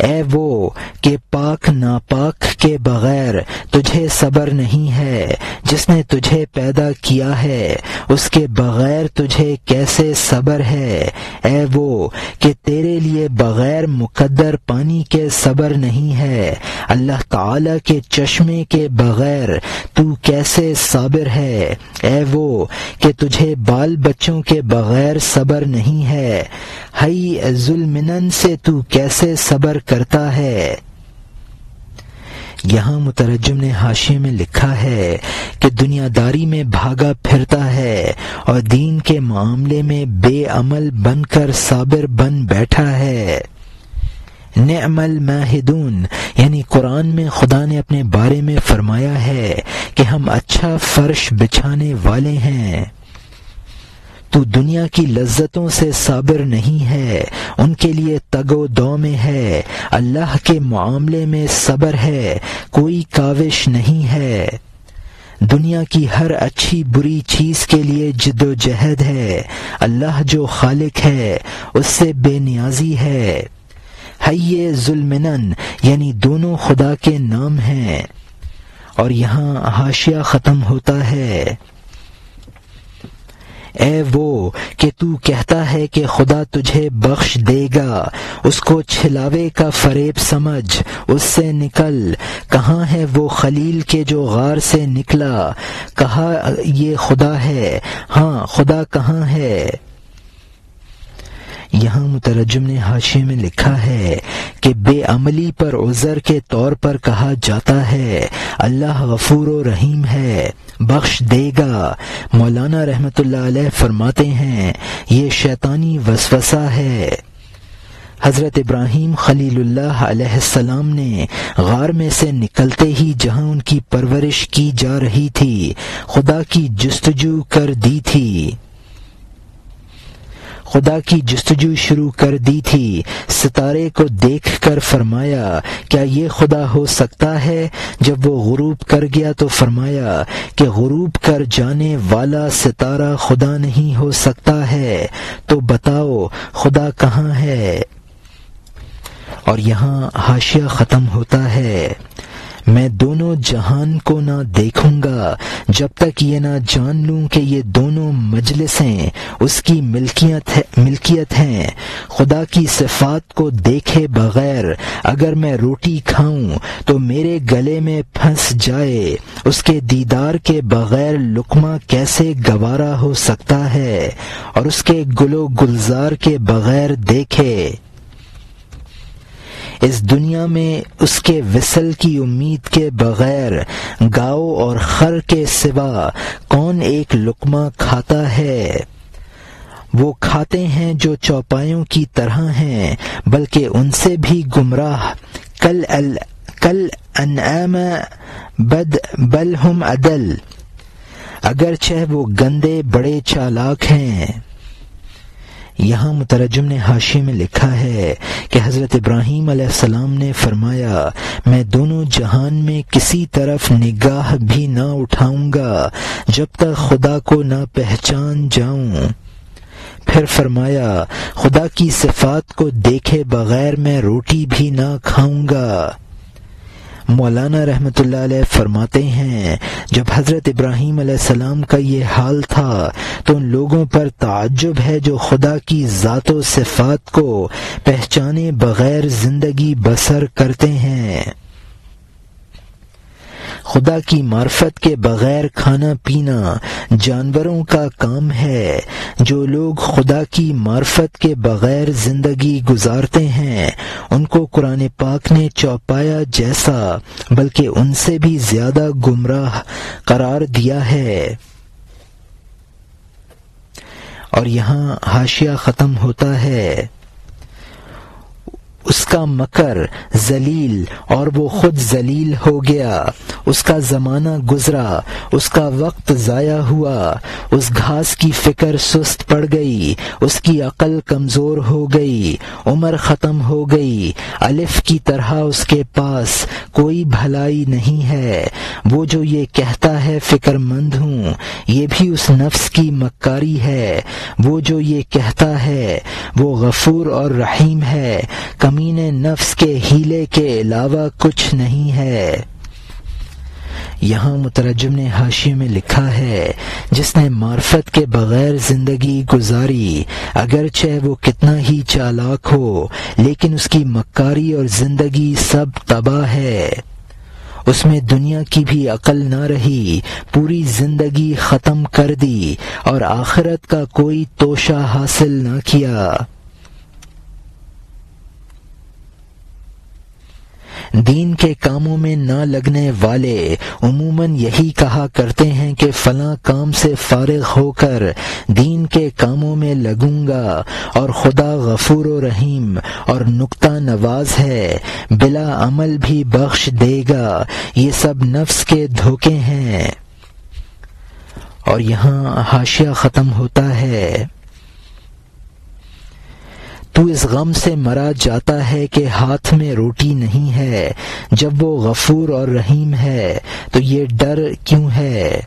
ए वो, कि पाक नापाक के बगैर तुझे सबर नहीं है, जिसने तुझे पैदा किया है, उसके बगैर तुझे कैसे सबर है? ए वो, कि तेरे लिए बगैर मुकद्दर पानी के सबर नहीं है, अल्लाह ताला के चश्मे के बगैर तू कैसे साबिर है? ए वो, कि तुझे बाल बच्चों के बगैर सबर नहीं है, हई जुलमिनन से तू कैसे सबर करता है। यहाँ मुतरजम ने हाशिए में लिखा है कि दुनियादारी में भागा फिरता है और दीन के मामले में बेअमल बनकर साबिर बन बैठा है। नमल माहिदून, यानी कुरान में खुदा ने अपने बारे में फरमाया है कि हम अच्छा फर्श बिछाने वाले हैं। तू दुनिया की लज्जतों से साबिर नहीं है, उनके लिए तगो दो में है, अल्लाह के मामले में सबर है, कोई काविश नहीं है। दुनिया की हर अच्छी बुरी चीज़ के लिए जिदोजहद है, अल्लाह जो खालिक है, उससे बेनियाजी है। हये जुलमिनन, यानी दोनों खुदा के नाम हैं। और यहाँ हाशिया ख़त्म होता है। ए वो, कि तू कहता है कि खुदा तुझे बख्श देगा, उसको छिलावे का फरेब समझ, उससे निकल। कहाँ है वो खलील के जो गार से निकला? कहा ये खुदा है? हाँ खुदा कहाँ है? यहाँ मुतरजम ने हाशिए में लिखा है कि बेअमली पर उज़र के तौर पर कहा जाता है, अल्लाह गफूर रहीम है, बख्श देगा। मौलाना रहमतुल्लाह फरमाते हैं, ये शैतानी वसवसा है। हज़रत इब्राहिम खलीलुल्लाह ने गार में से निकलते ही जहाँ उनकी परवरिश की जा रही थी, खुदा की जस्तजू कर दी थी। खुदा की जस्तजू शुरू कर दी थी। सितारे को देख कर फरमाया, क्या ये खुदा हो सकता है? जब वो गुरूब कर गया तो फरमाया, कि गुरूब कर जाने वाला सितारा खुदा नहीं हो सकता है। तो बताओ, खुदा कहाँ है? और यहाँ हाशिया ख़त्म होता है। मैं दोनों जहान को ना देखूँगा। जब तक ये ना जान लूँ कि ये दोनों मजलिसें उसकी मिल्कियत है, मिल्कियत हैं। खुदा की सिफात को देखे बगैर अगर मैं रोटी खाऊं तो मेरे गले में फंस जाए। उसके दीदार के बगैर लुकमा कैसे गवारा हो सकता है? और उसके गुलो गुलजार के बगैर देखे। इस दुनिया में उसके विसल की उम्मीद के बगैर गाओ और खर के सिवा कौन एक लुकमा खाता है? वो खाते हैं जो चौपायों की तरह हैं, बल्कि उनसे भी गुमराह। कल अल, कल अनआम बद, बल हम अदल। अगर चाहे वो गंदे बड़े चालाक हैं। यहाँ मुतरजम ने हाशी में लिखा है कि हज़रत इब्राहीम सलाम ने फरमाया, मैं दोनों जहान में किसी तरफ़ निगाह भी ना उठाऊँगा जब तक खुदा को ना पहचान जाऊँ। फिर फरमाया, खुदा की सिफात को देखे बगैर मैं रोटी भी ना खाऊँगा। मौलाना रहमत फरमाते हैं, जब हज़रत इब्राहीम सलाम का ये हाल था तो उन लोगों पर ताज्जुब है जो खुदा की ज़ात सिफात को पहचाने बगैर ज़िंदगी बसर करते हैं। खुदा की मार्फत के बगैर खाना पीना जानवरों का काम है। जो लोग खुदा की मार्फत के बगैर ज़िंदगी गुजारते हैं, उनको कुरान पाक ने चौपाया जैसा, बल्कि उनसे भी ज़्यादा गुमराह करार दिया है। और यहाँ हाशिया ख़त्म होता है। उसका मकर जलील और वो खुद जलील हो गया। उसका जमाना गुजरा, उसका वक्त जाया हुआ, उस घास की फ़िक्र सुस्त पड़ गई, उसकी अकल कमज़ोर हो गई, उम्र खत्म हो गई। अलिफ की तरह उसके पास कोई भलाई नहीं है। वो जो ये कहता है, फिक्रमंद हूँ, ये भी उस नफ्स की मक्कारी है। वो जो ये कहता है, वो गफूर और रहीम है। कमीने नफ्स के हीले के अलावा कुछ नहीं है। यहाँ मुतरजम ने हाशिए में लिखा है, जिसने मार्फत के बगैर ज़िंदगी गुजारी अगर चाहे वो कितना ही चालाक हो, लेकिन उसकी मक्कारी और ज़िंदगी सब तबाह है। उसमें दुनिया की भी अकल न रही, पूरी ज़िंदगी खत्म कर दी, और आखिरत का कोई तोशा हासिल न किया। दीन के कामों में न लगने वाले उमूमन यही कहा करते हैं कि फला काम से फारिग होकर दीन के कामों में लगूँगा और खुदा गफूर रहीम और नुक्ता नवाज़ है, बिला अमल भी बख्श देगा, ये सब नफ्स के धोखे हैं। और यहाँ हाशिया ख़त्म होता है। तू इस गम से मरा जाता है कि हाथ में रोटी नहीं है। जब वो गफूर और रहीम है तो ये डर क्यों है?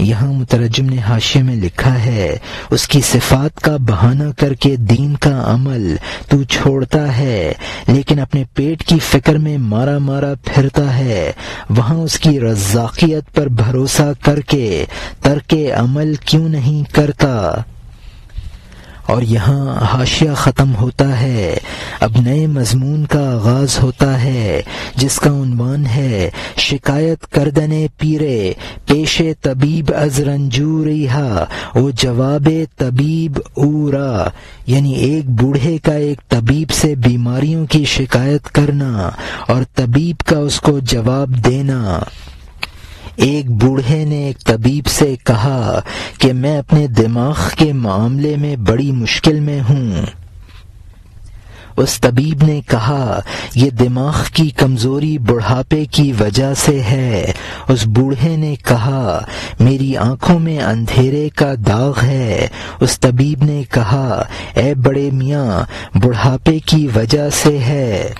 यहाँ मुतरजम ने हाशिए में लिखा है, उसकी सिफात का बहाना करके दीन का अमल तू छोड़ता है, लेकिन अपने पेट की फ़िक्र में मारा मारा फिरता है। वहाँ उसकी रजाकियत पर भरोसा करके तरके अमल क्यों नहीं करता? और यहाँ हाशिया ख़त्म होता है। अब नए मजमून का आगाज़ होता है, जिसका उनवान है, शिकायत करदने पीरे, पेशे तबीब अज रंजूरिहा वो जवाब तबीब ऊरा। यानी एक बूढ़े का एक तबीब से बीमारियों की शिकायत करना और तबीब का उसको जवाब देना। एक बूढ़े ने एक तबीब से कहा कि मैं अपने दिमाग के मामले में बड़ी मुश्किल में हूँ। उस तबीब ने कहा, ये दिमाग की कमज़ोरी बुढ़ापे की वजह से है। उस बूढ़े ने कहा, मेरी आँखों में अंधेरे का दाग है। उस तबीब ने कहा ए बड़े मियाँ, बुढ़ापे की वजह से है।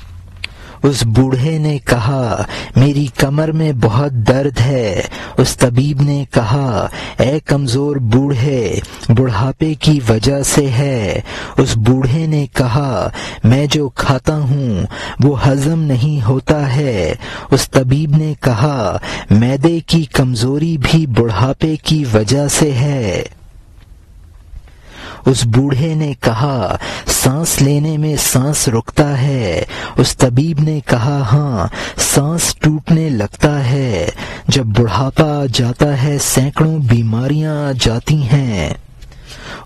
उस बूढ़े ने कहा, मेरी कमर में बहुत दर्द है। उस तबीब ने कहा, ए कमज़ोर बूढ़े, बुढ़ापे की वजह से है। उस बूढ़े ने कहा, मैं जो खाता हूँ, वो हजम नहीं होता है। उस तबीब ने कहा, मैदे की कमज़ोरी भी बुढ़ापे की वजह से है। उस बूढ़े ने कहा, सांस लेने में सांस रुकता है। उस तबीब ने कहा हाँ सांस टूटने लगता है। जब बुढ़ापा जाता है, सैकड़ों बीमारियाँ जाती हैं।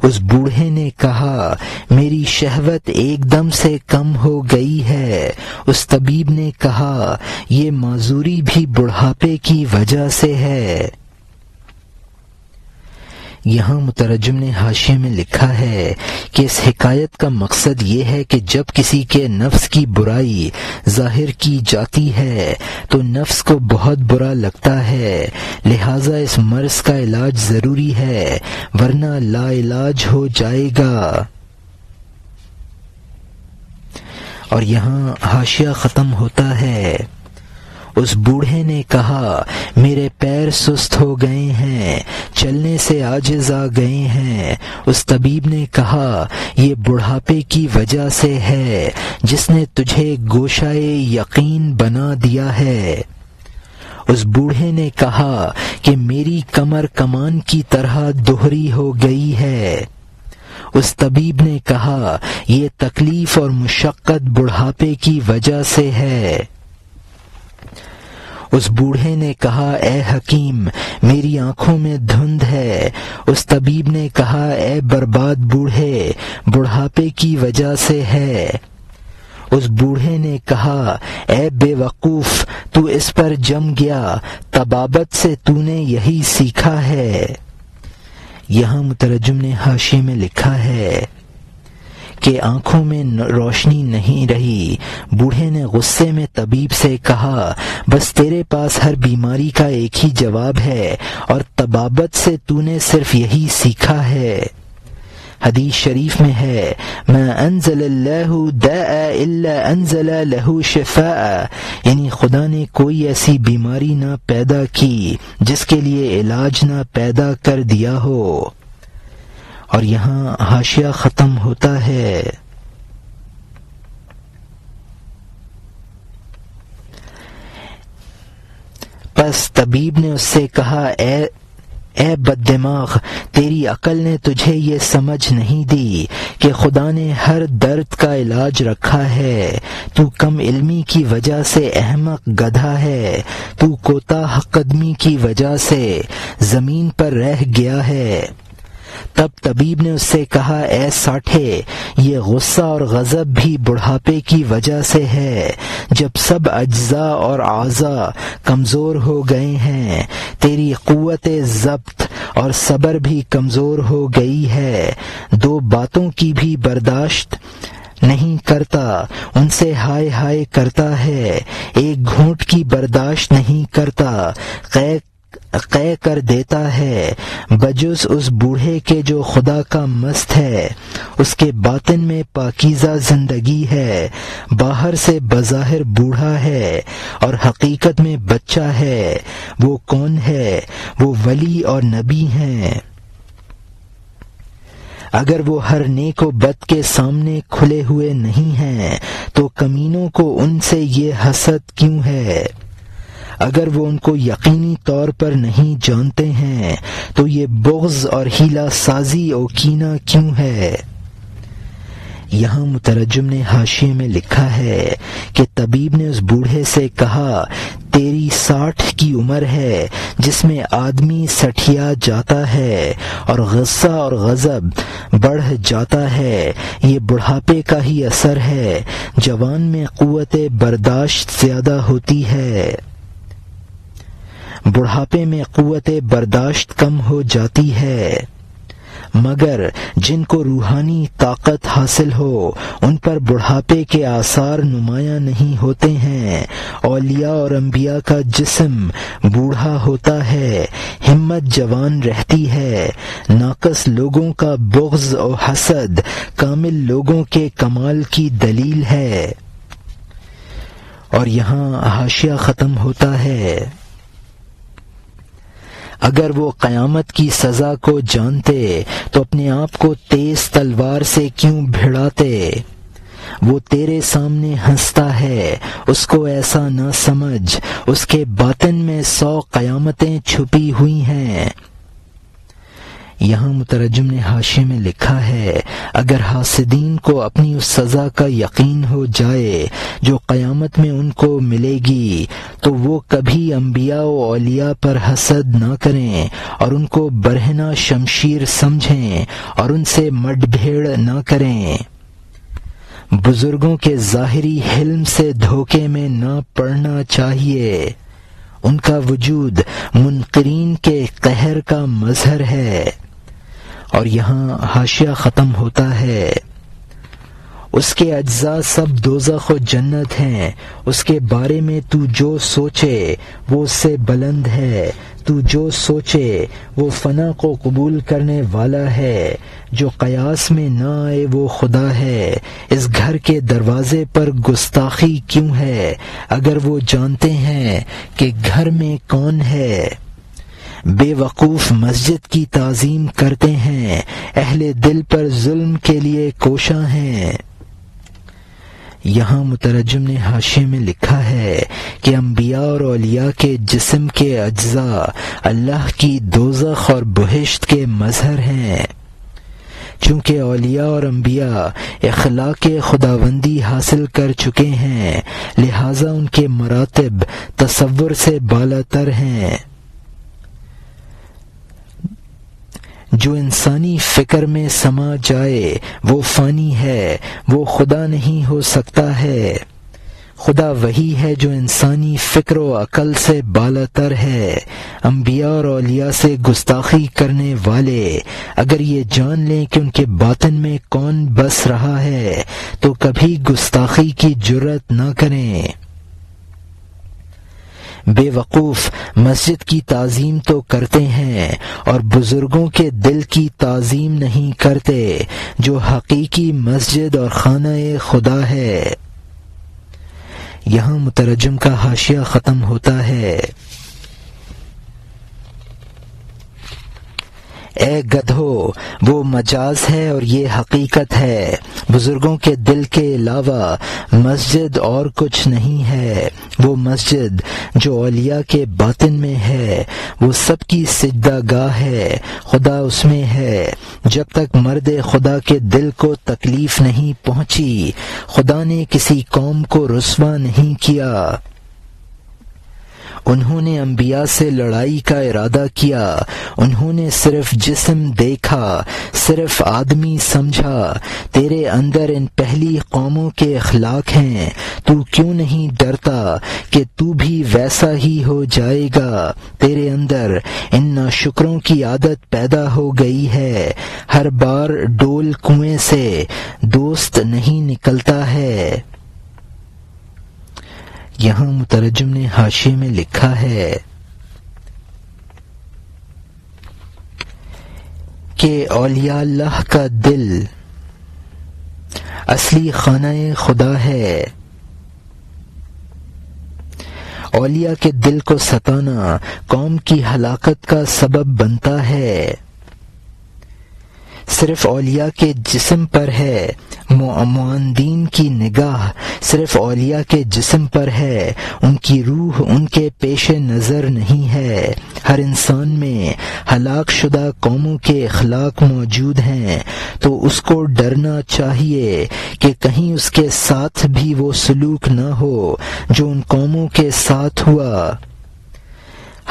उस बूढ़े ने कहा, मेरी शहवत एकदम से कम हो गई है। उस तबीब ने कहा, ये माजूरी भी बुढ़ापे की वजह से है। यहाँ मुतरजम ने हाशिए में लिखा है कि इस हिकायत का मकसद ये है कि जब किसी के नफ्स की बुराई ज़ाहिर की जाती है तो नफ्स को बहुत बुरा लगता है। लिहाजा इस मर्ज का इलाज ज़रूरी है, वरना ला इलाज हो जाएगा। और यहाँ हाशिया खत्म होता है। उस बूढ़े ने कहा, मेरे पैर सुस्त हो गए हैं, चलने से आजिज आ गए हैं। उस तबीब ने कहा, ये बुढ़ापे की वजह से है, जिसने तुझे गोशाए यकीन बना दिया है। उस बूढ़े ने कहा कि मेरी कमर कमान की तरह दोहरी हो गई है। उस तबीब ने कहा, ये तकलीफ़ और मुशक्कत बुढ़ापे की वजह से है। उस बूढ़े ने कहा, ए हकीम, मेरी आँखों में धुंध है। उस तबीब ने कहा, ए बर्बाद बूढ़े, बुढ़ापे की वजह से है। उस बूढ़े ने कहा, ए बेवकूफ़, तू इस पर जम गया, तबाबत से तूने यही सीखा है। यहाँ मुतरजुम ने हाशी में लिखा है कि आँखों में रोशनी नहीं रही। बूढ़े ने गुस्से में तबीब से कहा, बस तेरे पास हर बीमारी का एक ही जवाब है और तबाबत से तूने सिर्फ़ यही सीखा है। हदीस शरीफ में है लहू शिफा यानी खुदा ने कोई ऐसी बीमारी ना पैदा की जिसके लिए इलाज ना पैदा कर दिया हो। और यहाँ हाशिया ख़त्म होता है। बस तबीब ने उससे कहा, ए ए बददिमाग, तेरी अकल ने तुझे ये समझ नहीं दी कि खुदा ने हर दर्द का इलाज रखा है। तू कम इल्मी की वजह से अहमक गधा है। तू कोता कदमी की वजह से ज़मीन पर रह गया है। तब तबीब ने उससे कहा, ए साठे, ये गुस्सा और गजब भी बुढ़ापे की वजह से है, जब सब अज्जा और आज़ा कमज़ोर हो गए हैं, तेरी क़ुत जब्त और सब्र भी कमज़ोर हो गई है, दो बातों की भी बर्दाश्त नहीं करता, उनसे हाय हाय करता है, एक घूंट की बर्दाश्त नहीं करता कै कै कर देता है बजुस उस बूढ़े के जो खुदा का मस्त है, उसके बातिन में पाकिजा ज़िंदगी है, बाहर से बज़ाहिर बूढ़ा है और हकीकत में बच्चा है, वो कौन है? वो वली और नबी हैं। अगर वो हर नेक बद के सामने खुले हुए नहीं हैं तो कमीनों को उनसे ये हसद क्यों है? अगर वो उनको यकीनी तौर पर नहीं जानते हैं तो ये बुग्ज और हीला साजी और कीना क्यों है? यहाँ मुतरजम ने हाशिए में लिखा है कि तबीब ने उस बूढ़े से कहा, तेरी साठ की उम्र है, जिसमें आदमी सठिया जाता है और गुस्सा और गजब बढ़ जाता है। ये बुढ़ापे का ही असर है, जवान में कुत बर्दाश्त ज़्यादा होती है। बुढ़ापे में कुत बर्दाश्त कम हो जाती है। मगर जिनको रूहानी ताकत हासिल हो, उन पर बुढ़ापे के आसार नुमाया नहीं होते हैं। औलिया और अंबिया का जिस्म बूढ़ा होता है, हिम्मत जवान रहती है। नाकस लोगों का बुग्ज और हसद कामिल लोगों के कमाल की दलील है। और यहाँ हाशिया ख़त्म होता है। अगर वो कयामत की सजा को जानते तो अपने आप को तेज तलवार से क्यों भिड़ाते? वो तेरे सामने हंसता है, उसको ऐसा ना समझ, उसके बातन में सौ कयामतें छुपी हुई हैं। यहाँ मुतरजम ने हाशे में लिखा है, अगर हासिदीन को अपनी उस सज़ा का यकीन हो जाए, जो क़यामत में उनको मिलेगी तो वो कभी अम्बिया औलिया पर हसद ना करें और उनको बरहना शमशीर समझें और उनसे मडभेड़ ना करें। बुज़ुर्गों के ज़ाहरी हिल्म से धोखे में न पड़ना चाहिए। उनका वजूद मुनकरीन के कहर का मजहर है। और यहाँ हाशिया ख़त्म होता है। उसके अज्जा सब दोजख जन्नत हैं। उसके बारे में तू जो सोचे, वो उससे बुलंद है। तू जो सोचे, वो फना को कबूल करने वाला है। जो कयास में ना आए, वो खुदा है। इस घर के दरवाजे पर गुस्ताखी क्यों है? अगर वो जानते हैं कि घर में कौन है। बेवकूफ़ मस्जिद की ताजीम करते हैं। अहले दिल पर जुल्म के लिए कोशा हैं। यहाँ मुतरजम ने हाशे में लिखा है कि अम्बिया और अलिया के जिस्म के अज्जा अल्लाह की दोजख और बहिश्त के मजहर हैं। चूँकि अलिया और अम्बिया अखलाक खुदाबंदी हासिल कर चुके हैं, लिहाजा उनके मरातब तस्वुर से बालातर हैं। जो इंसानी फ़िक्र में समा जाए, वो फानी है, वो खुदा नहीं हो सकता है। खुदा वही है जो इंसानी फ़िक्र अकल से बालातर है। अम्बिया और अलिया से गुस्ताखी करने वाले, अगर ये जान लें कि उनके बातन में कौन बस रहा है तो कभी गुस्ताखी की ज़रूरत न करें। बेवकूफ़ मस्जिद की ताजीम तो करते हैं और बुज़ुर्गों के दिल की ताजीम नहीं करते, जो हकीकी मस्जिद और खाना खुदा है। यहाँ मुतरजम का हाशिया ख़त्म होता है। ए गधो, वो मजाज है और ये हकीकत है। बुज़ुर्गों के दिल के अलावा मस्जिद और कुछ नहीं है। वो मस्जिद जो अलिया के बातिन में है, वो सबकी सिद्दा गाह है, खुदा उसमें है। जब तक मर्द खुदा के दिल को तकलीफ़ नहीं पहुँची, खुदा ने किसी कौम को रसवा नहीं किया। उन्होंने अंबिया से लड़ाई का इरादा किया। उन्होंने सिर्फ़ जिस्म देखा, सिर्फ़ आदमी समझा, तेरे अंदर इन पहली कौमों के अखलाक हैं, तू क्यों नहीं डरता कि तू भी वैसा ही हो जाएगा? तेरे अंदर इन नाशुक्रों की आदत पैदा हो गई है। हर बार डोल कुएँ से दोस्त नहीं निकलता है। यहाँ मुतरजम ने हाशिए में लिखा है कि औलिया का दिल असली खाना खुदा है। औलिया के दिल को सताना कौम की हलाकत का सबब बनता है। सिर्फ़ औलिया के जिस्म पर है। मुआदीन की निगाह सिर्फ़ औलिया के जिस्म पर है। उनकी रूह उनके पेश नज़र नहीं है। हर इंसान में हलाक शुदा कौमों के अखलाक मौजूद हैं। तो उसको डरना चाहिए कि कहीं उसके साथ भी वो सलूक न हो। जो उन कौमों के साथ हुआ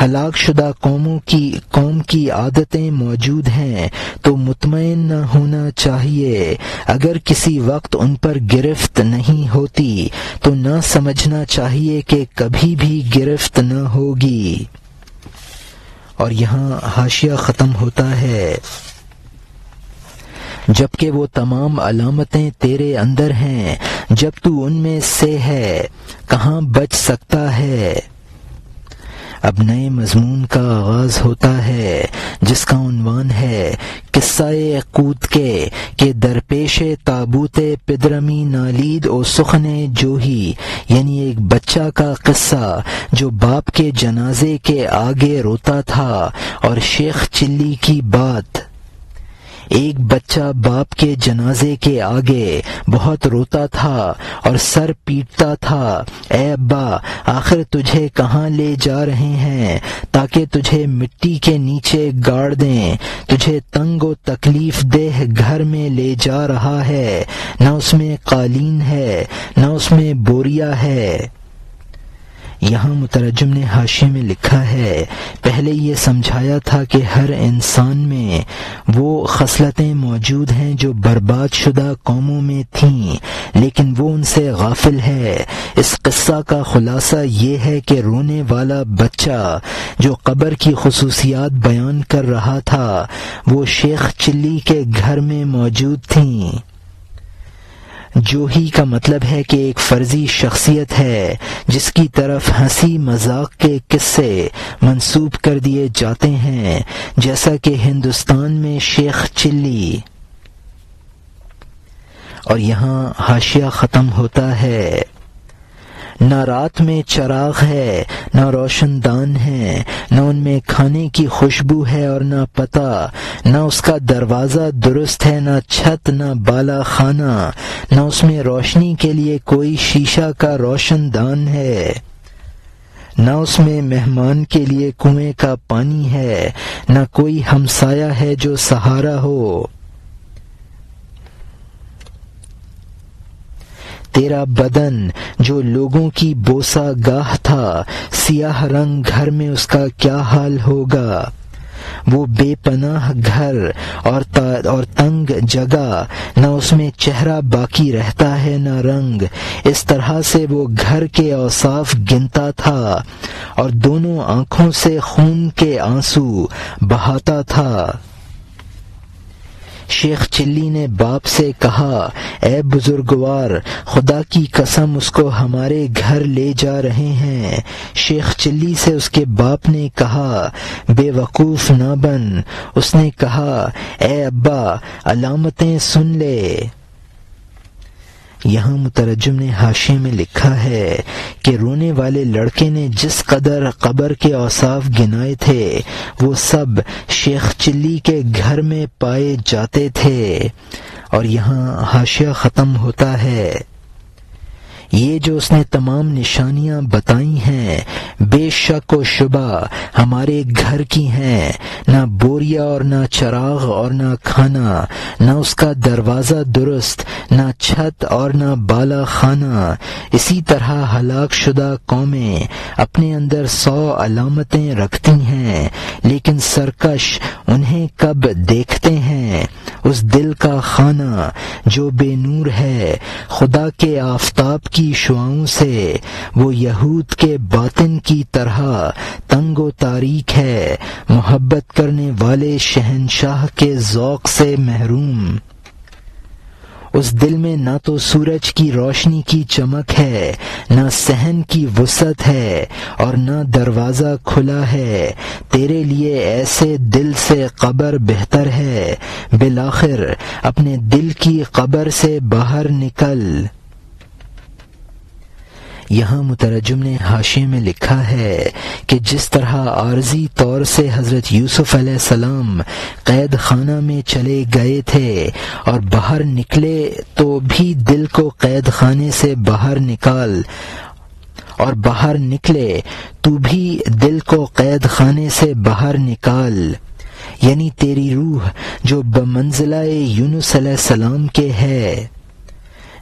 हलाक शुदा कौमों की, कौम की आदतें मौजूद हैं तो मुतमिन न होना चाहिए। अगर किसी वक्त उन पर गिरफ्त नहीं होती तो न समझना चाहिए कि कभी भी गिरफ्त न होगी। और यहाँ हाशिया ख़त्म होता है। जबकि वो तमाम अलामतें तेरे अंदर हैं, जब तू उनमें से है, कहाँ बच सकता है? अब नए मजमून का आगाज़ होता है, जिसका उनवान है किस्सा कूद के के दरपेश ताबूत पिदरमी नालीद और सुखने जोही। यानी एक बच्चा का किस्सा, जो बाप के जनाजे के आगे रोता था और शेख चिल्ली की बात एक बच्चा बाप के जनाजे के आगे बहुत रोता था और सर पीटता था। ए अब्बा, आखिर तुझे कहाँ ले जा रहे हैं? ताकि तुझे मिट्टी के नीचे गाड़ दें। तुझे तंग तकलीफ़ देह घर में ले जा रहा है। न उसमें कालीन है, न उसमें बोरिया है। यहाँ मुतरजम ने हाशिए में लिखा है, पहले ये समझाया था कि हर इंसान में वो खसलतें मौजूद हैं जो बर्बाद शुदा कौमों में थीं, लेकिन वो उनसे गाफिल है। इस किस्सा का खुलासा ये है कि रोने वाला बच्चा जो कब्र की खसूसियात बयान कर रहा था, वो शेख चिल्ली के घर में मौजूद थी। जोही का मतलब है कि एक फर्जी शख्सियत है, जिसकी तरफ़ हँसी मज़ाक के किस्से मंसूब कर दिए जाते हैं, जैसा कि हिंदुस्तान में शेख चिल्ली। और यहाँ हाशिया ख़त्म होता है। न रात में चराग है, न रोशनदान है, न उनमें खाने की खुशबू है और न पता, न उसका दरवाज़ा दुरुस्त है, न छत, न बाला खाना न उसमें रोशनी के लिए कोई शीशा का रोशनदान है, न उसमें मेहमान के लिए कुएँ का पानी है, न कोई हमसाया है जो सहारा हो। तेरा बदन जो लोगों की बोसा गाह था, सियाह रंग घर में उसका क्या हाल होगा? वो बेपनाह घर और और तंग जगह, न उसमें चेहरा बाकी रहता है, न रंग। इस तरह से वो घर के औसाफ गिनता था और दोनों आँखों से खून के आँसू बहाता था। शेख चिल्ली ने बाप से कहा ए बुजुर्गवार, खुदा की कसम उसको हमारे घर ले जा रहे हैं। शेख चिल्ली से उसके बाप ने कहा, बेवकूफ़ ना बन। उसने कहा ए अब्बा, अलामतें सुन ले। यहाँ मुतरजम ने हाशिए में लिखा है कि रोने वाले लड़के ने जिस कदर कबर के औसाफ गिनाए थे, वो सब शेख चिल्ली के घर में पाए जाते थे। और यहाँ हाशिया ख़त्म होता है। ये जो उसने तमाम निशानियाँ बताई हैं, बेशक व शुबा हमारे घर की हैं, ना बोरिया और ना चराग और ना खाना, ना उसका दरवाज़ा दुरुस्त, ना छत और ना बाला खाना। इसी तरह हलाक शुदा कौमें अपने अंदर सौ अलामतें रखती हैं, लेकिन सरकश उन्हें कब देखते हैं? उस दिल का खाना जो बेनूर है, खुदा के आफताब की शुआओं से, वो यहूद के बातिन की तरह तंगो तारीख है, मोहब्बत करने वाले शहनशाह के जौक से महरूम। उस दिल में ना तो सूरज की रोशनी की चमक है, ना सहन की वसत है और ना दरवाज़ा खुला है। तेरे लिए ऐसे दिल से कबर बेहतर है। बिलाखिर, अपने दिल की कबर से बाहर निकल। यहाँ मुतरजम ने हाशिए में लिखा है कि जिस तरह आर्जी तौर से हज़रत यूसुफ सलाम कैद खाना में चले गए थे और बाहर निकले तो भी दिल को कैद खाने से बाहर निकाल और बाहर निकले तू भी दिल को कैद खाने से बाहर निकाल। यानी तेरी रूह जो बमंजिला यूनुस सलाम के है।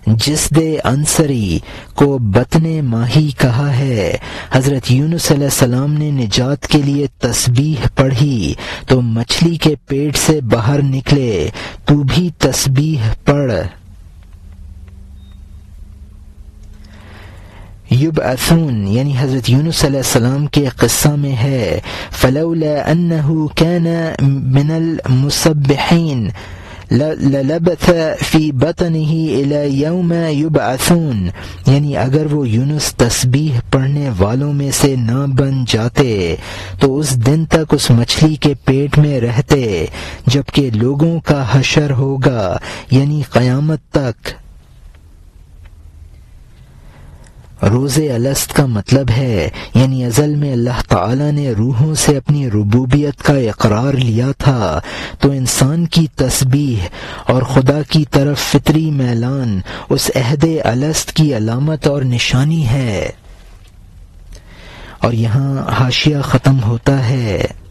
जिस दे अंसरी को बतने माही कहा है। हज़रत यूनुस सलाम ने निजात के लिए तस्बीह पढ़ी तो मछली के पेट से बाहर निकले, तू भी तस्बीह पढ़। युब असून यानी हज़रत यूनुस के क़स्सा में है, फलौला अन्नहु कैन मिनल मुसब्बिहीन। ललबथ फ़ी बतनही इला यौम युबअसून यानी अगर वो यूनुस तस्बीह पढ़ने वालों में से न बन जाते तो उस दिन तक उस मछली के पेट में रहते जबकि लोगों का हशर होगा यानी क़यामत तक रोज़े अलस्त का मतलब है, यानी अजल में अल्लाह ताला ने रूहों से अपनी रुबूबियत का इकरार लिया था तो इंसान की तस्बीह और खुदा की तरफ़ फितरी मैलान उस अहद अलस्त की अलामत और निशानी है। और यहाँ हाशिया ख़त्म होता है।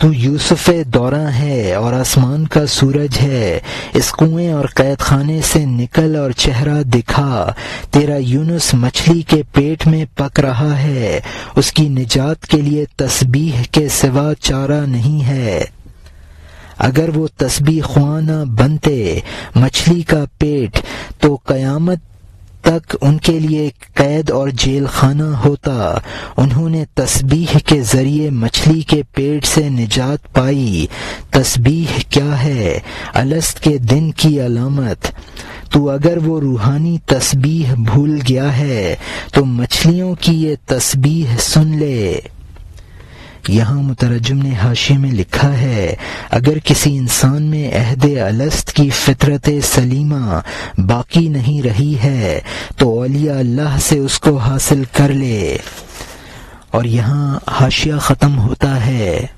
तू यूसुफ दौरा है और आसमान का सूरज है। इस कुएँ और कैद खाने से निकल और चेहरा दिखा। तेरा यूनुस मछली के पेट में पक रहा है। उसकी निजात के लिए तस्बीह के सिवा चारा नहीं है। अगर वो तस्बीह खुआना बनते, मछली का पेट तो कयामत तक उनके लिए कैद और जेल खाना होता। उन्होंने तस्बीह के ज़रिए मछली के पेट से निजात पाई। तस्बीह क्या है? अलस्त के दिन की अलामत। तो अगर वो रूहानी तस्बीह भूल गया है तो मछलियों की ये तस्बीह सुन ले। यहाँ मुतरजम ने हाशे में लिखा है, अगर किसी इंसान में अहद अलस्त की फितरत सलीमा बाकी नहीं रही है तो अलिया अल्लाह से उसको हासिल कर ले। और यहाँ हाशिया ख़त्म होता है।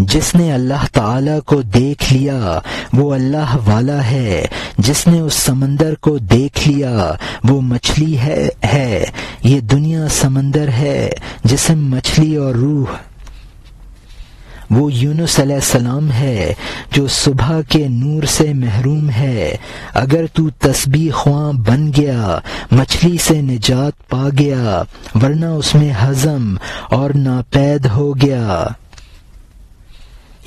जिसने अल्लाह ताला को देख लिया, वो अल्लाह वाला है। जिसने उस समंदर को देख लिया, वो मछली है है। ये दुनिया समंदर है, जिसम मछली और रूह। वो यूनुस सलाम है, जो सुबह के नूर से महरूम है। अगर तू तस्बी ख्वा बन गया, मछली से निजात पा गया, वरना उसमें हजम और नापैद हो गया।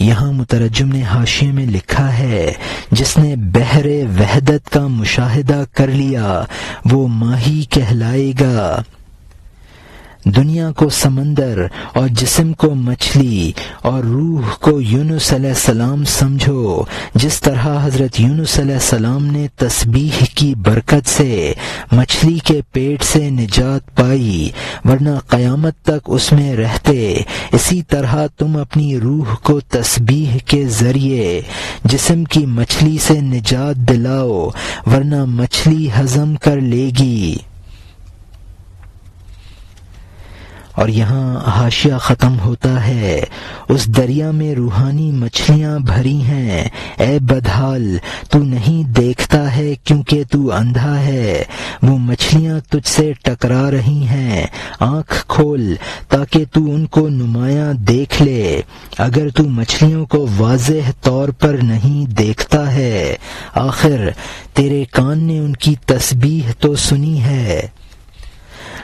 यहाँ मुतरजम ने हाशिए में लिखा है, जिसने बहरे वहदत का मुशाहिदा कर लिया, वो माही कहलाएगा। दुनिया को समंदर और जिसम को मछली और रूह को यूनुस सलाम समझो। जिस तरह हज़रत यूनुस सलाम ने तस्बीह की बरकत से मछली के पेट से निजात पाई, वरना कयामत तक उसमें रहते, इसी तरह तुम अपनी रूह को तस्बीह के ज़रिए जिसम की मछली से निजात दिलाओ, वरना मछली हजम कर लेगी। और यहाँ हाशिया ख़त्म होता है। उस दरिया में रूहानी मछलियाँ भरी हैं। ए बदहाल, तू नहीं देखता है क्योंकि तू अंधा है। वो मछलियाँ तुझसे टकरा रही हैं। आँख खोल, ताकि तू उनको नुमाया देख ले। अगर तू मछलियों को वाजह तौर पर नहीं देखता है, आखिर तेरे कान ने उनकी तस्बीह तो सुनी है।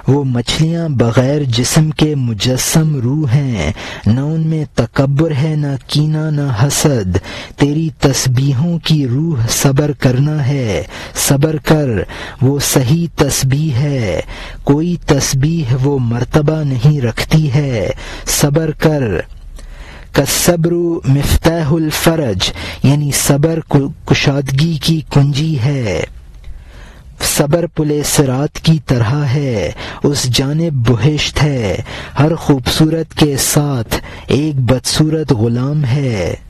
वो मछलियाँ बगैर जिस्म के मुजस्म रूह हैं, न उनमें तकबर है, न कीना, न हसद। तेरी तस्बीहों की रूह सबर करना है, सबर कर, वो सही तस्बीह है। कोई तस्बीह वो मर्तबा नहीं रखती है, सबर कर। कसब्रु मिफ्ताहुल फरज, यानी सबर कुशादगी की कुंजी है। सबर पुले सरात की तरह है, उस जानब बुहिश्त है। हर खूबसूरत के साथ एक बदसूरत गुलाम है।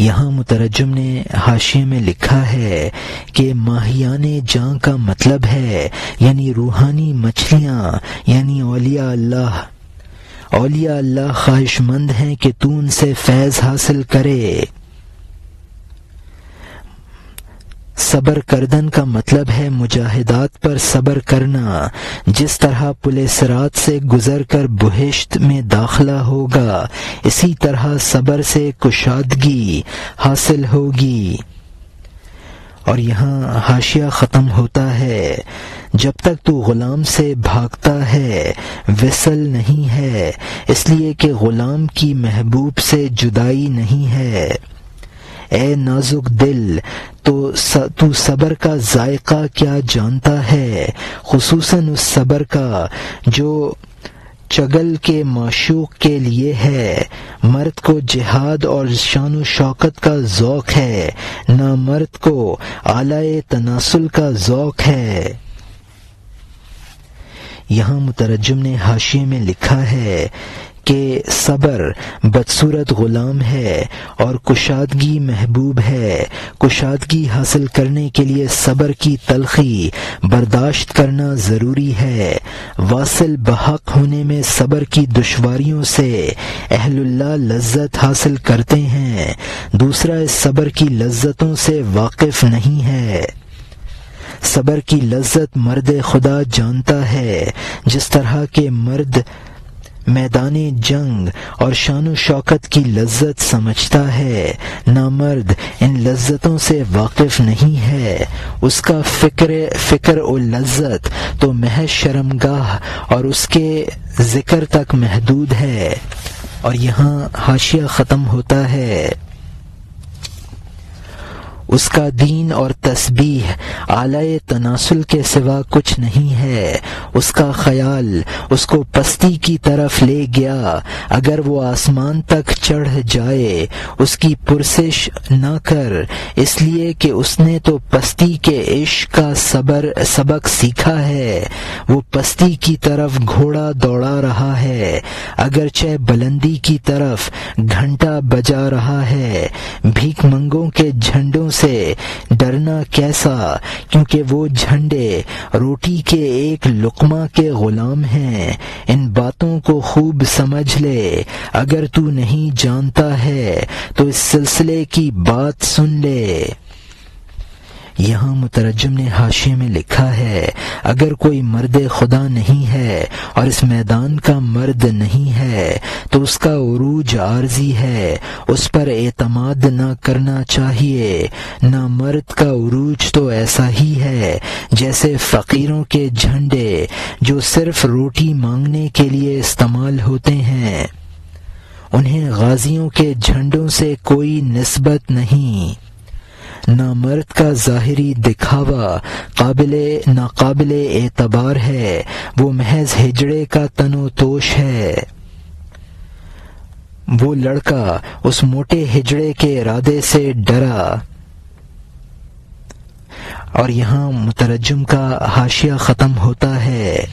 यहाँ मुतरजम ने हाशिए में लिखा है कि माहियान जां का मतलब है, यानी रूहानी मछलियाँ, यानी औलिया अल्लाह। औलिया अल्लाह ख्वाहिशमंद हैं कि तू उनसे फैज़ हासिल करे। सबर करदन का मतलब है मुजाहिदात पर सबर करना। जिस तरह पुलिस रात से गुजर कर बुहिश्त में दाखिला होगा, इसी तरह सबर से कुशादगी हासिल होगी। और यहाँ हाशिया ख़त्म होता है। जब तक तू गुलाम से भागता है, विसल नहीं है, इसलिए कि गुलाम की महबूब से जुदाई नहीं है। ए नाजुक दिल तो तू सबर का जायका क्या जानता है? खसूसन उस सबर का, जो चगल के माशूक के लिए है। मर्द को जिहाद और शान शौकत का जौक है। ना मर्द को आलाए तनासुल का जौक है। यहाँ मुतरजम ने हाशिए में लिखा है कि सबर बदसूरत गुलाम है और कुशादगी महबूब है। कुशादगी हासिल करने के लिए सबर की तलखी बर्दाश्त करना ज़रूरी है। वासिल बहक होने में सबर की दुश्वारियों से अहलुल्लाह लज्जत हासिल करते हैं। दूसरा इस सबर की लज्जतों से वाकिफ नहीं है। सबर की लज्जत मर्द खुदा जानता है। जिस तरह के मर्द मैदान जंग और शान शौकत की लज्जत समझता है। नामर्द इन लज्जतों से वाकिफ नहीं है। उसका फ़िक्र फ़िक्र लज्जत तो महज शर्मगाह और उसके ज़िक्र तक महदूद है। और यहाँ हाशिया ख़त्म होता है। उसका दीन और तस्बीह आलाए तनासुल के सिवा कुछ नहीं है। उसका ख्याल उसको पस्ती की तरफ़ ले गया। अगर वो आसमान तक चढ़ जाए, उसकी पुरसिश न कर। इसलिए कि उसने तो पस्ती के इश्क का सबर, सबक सीखा है। वो पस्ती की तरफ़ घोड़ा दौड़ा रहा है। अगरचे बुलंदी की तरफ़ घंटा बजा रहा है। भीख मंगों के झंडों से डरना कैसा? क्योंकि वो झंडे रोटी के एक लुकमा के गुलाम हैं। इन बातों को खूब समझ ले। अगर तू नहीं जानता है तो इस सिलसिले की बात सुन ले। यहाँ मुतरजम ने हाशिए में लिखा है, अगर कोई मर्द खुदा नहीं है और इस मैदान का मर्द नहीं है तो उसका उरूज आर्जी है, उस पर एतमाद न करना चाहिए, न मर्द का उरूज तो ऐसा ही है, जैसे फ़कीरों के झंडे, जो सिर्फ़ रोटी मांगने के लिए इस्तेमाल होते हैं। उन्हें गाजियों के झंडों से कोई नस्बत नहीं। ना मर्द का ज़ाहरी दिखावा काबिल नाकाबिल एतबार है। वो महज हिजड़े का तनो तोश है। वो लड़का उस मोटे हिजड़े के इरादे से डरा। और यहाँ मुतरजम का हाशिया ख़त्म होता है।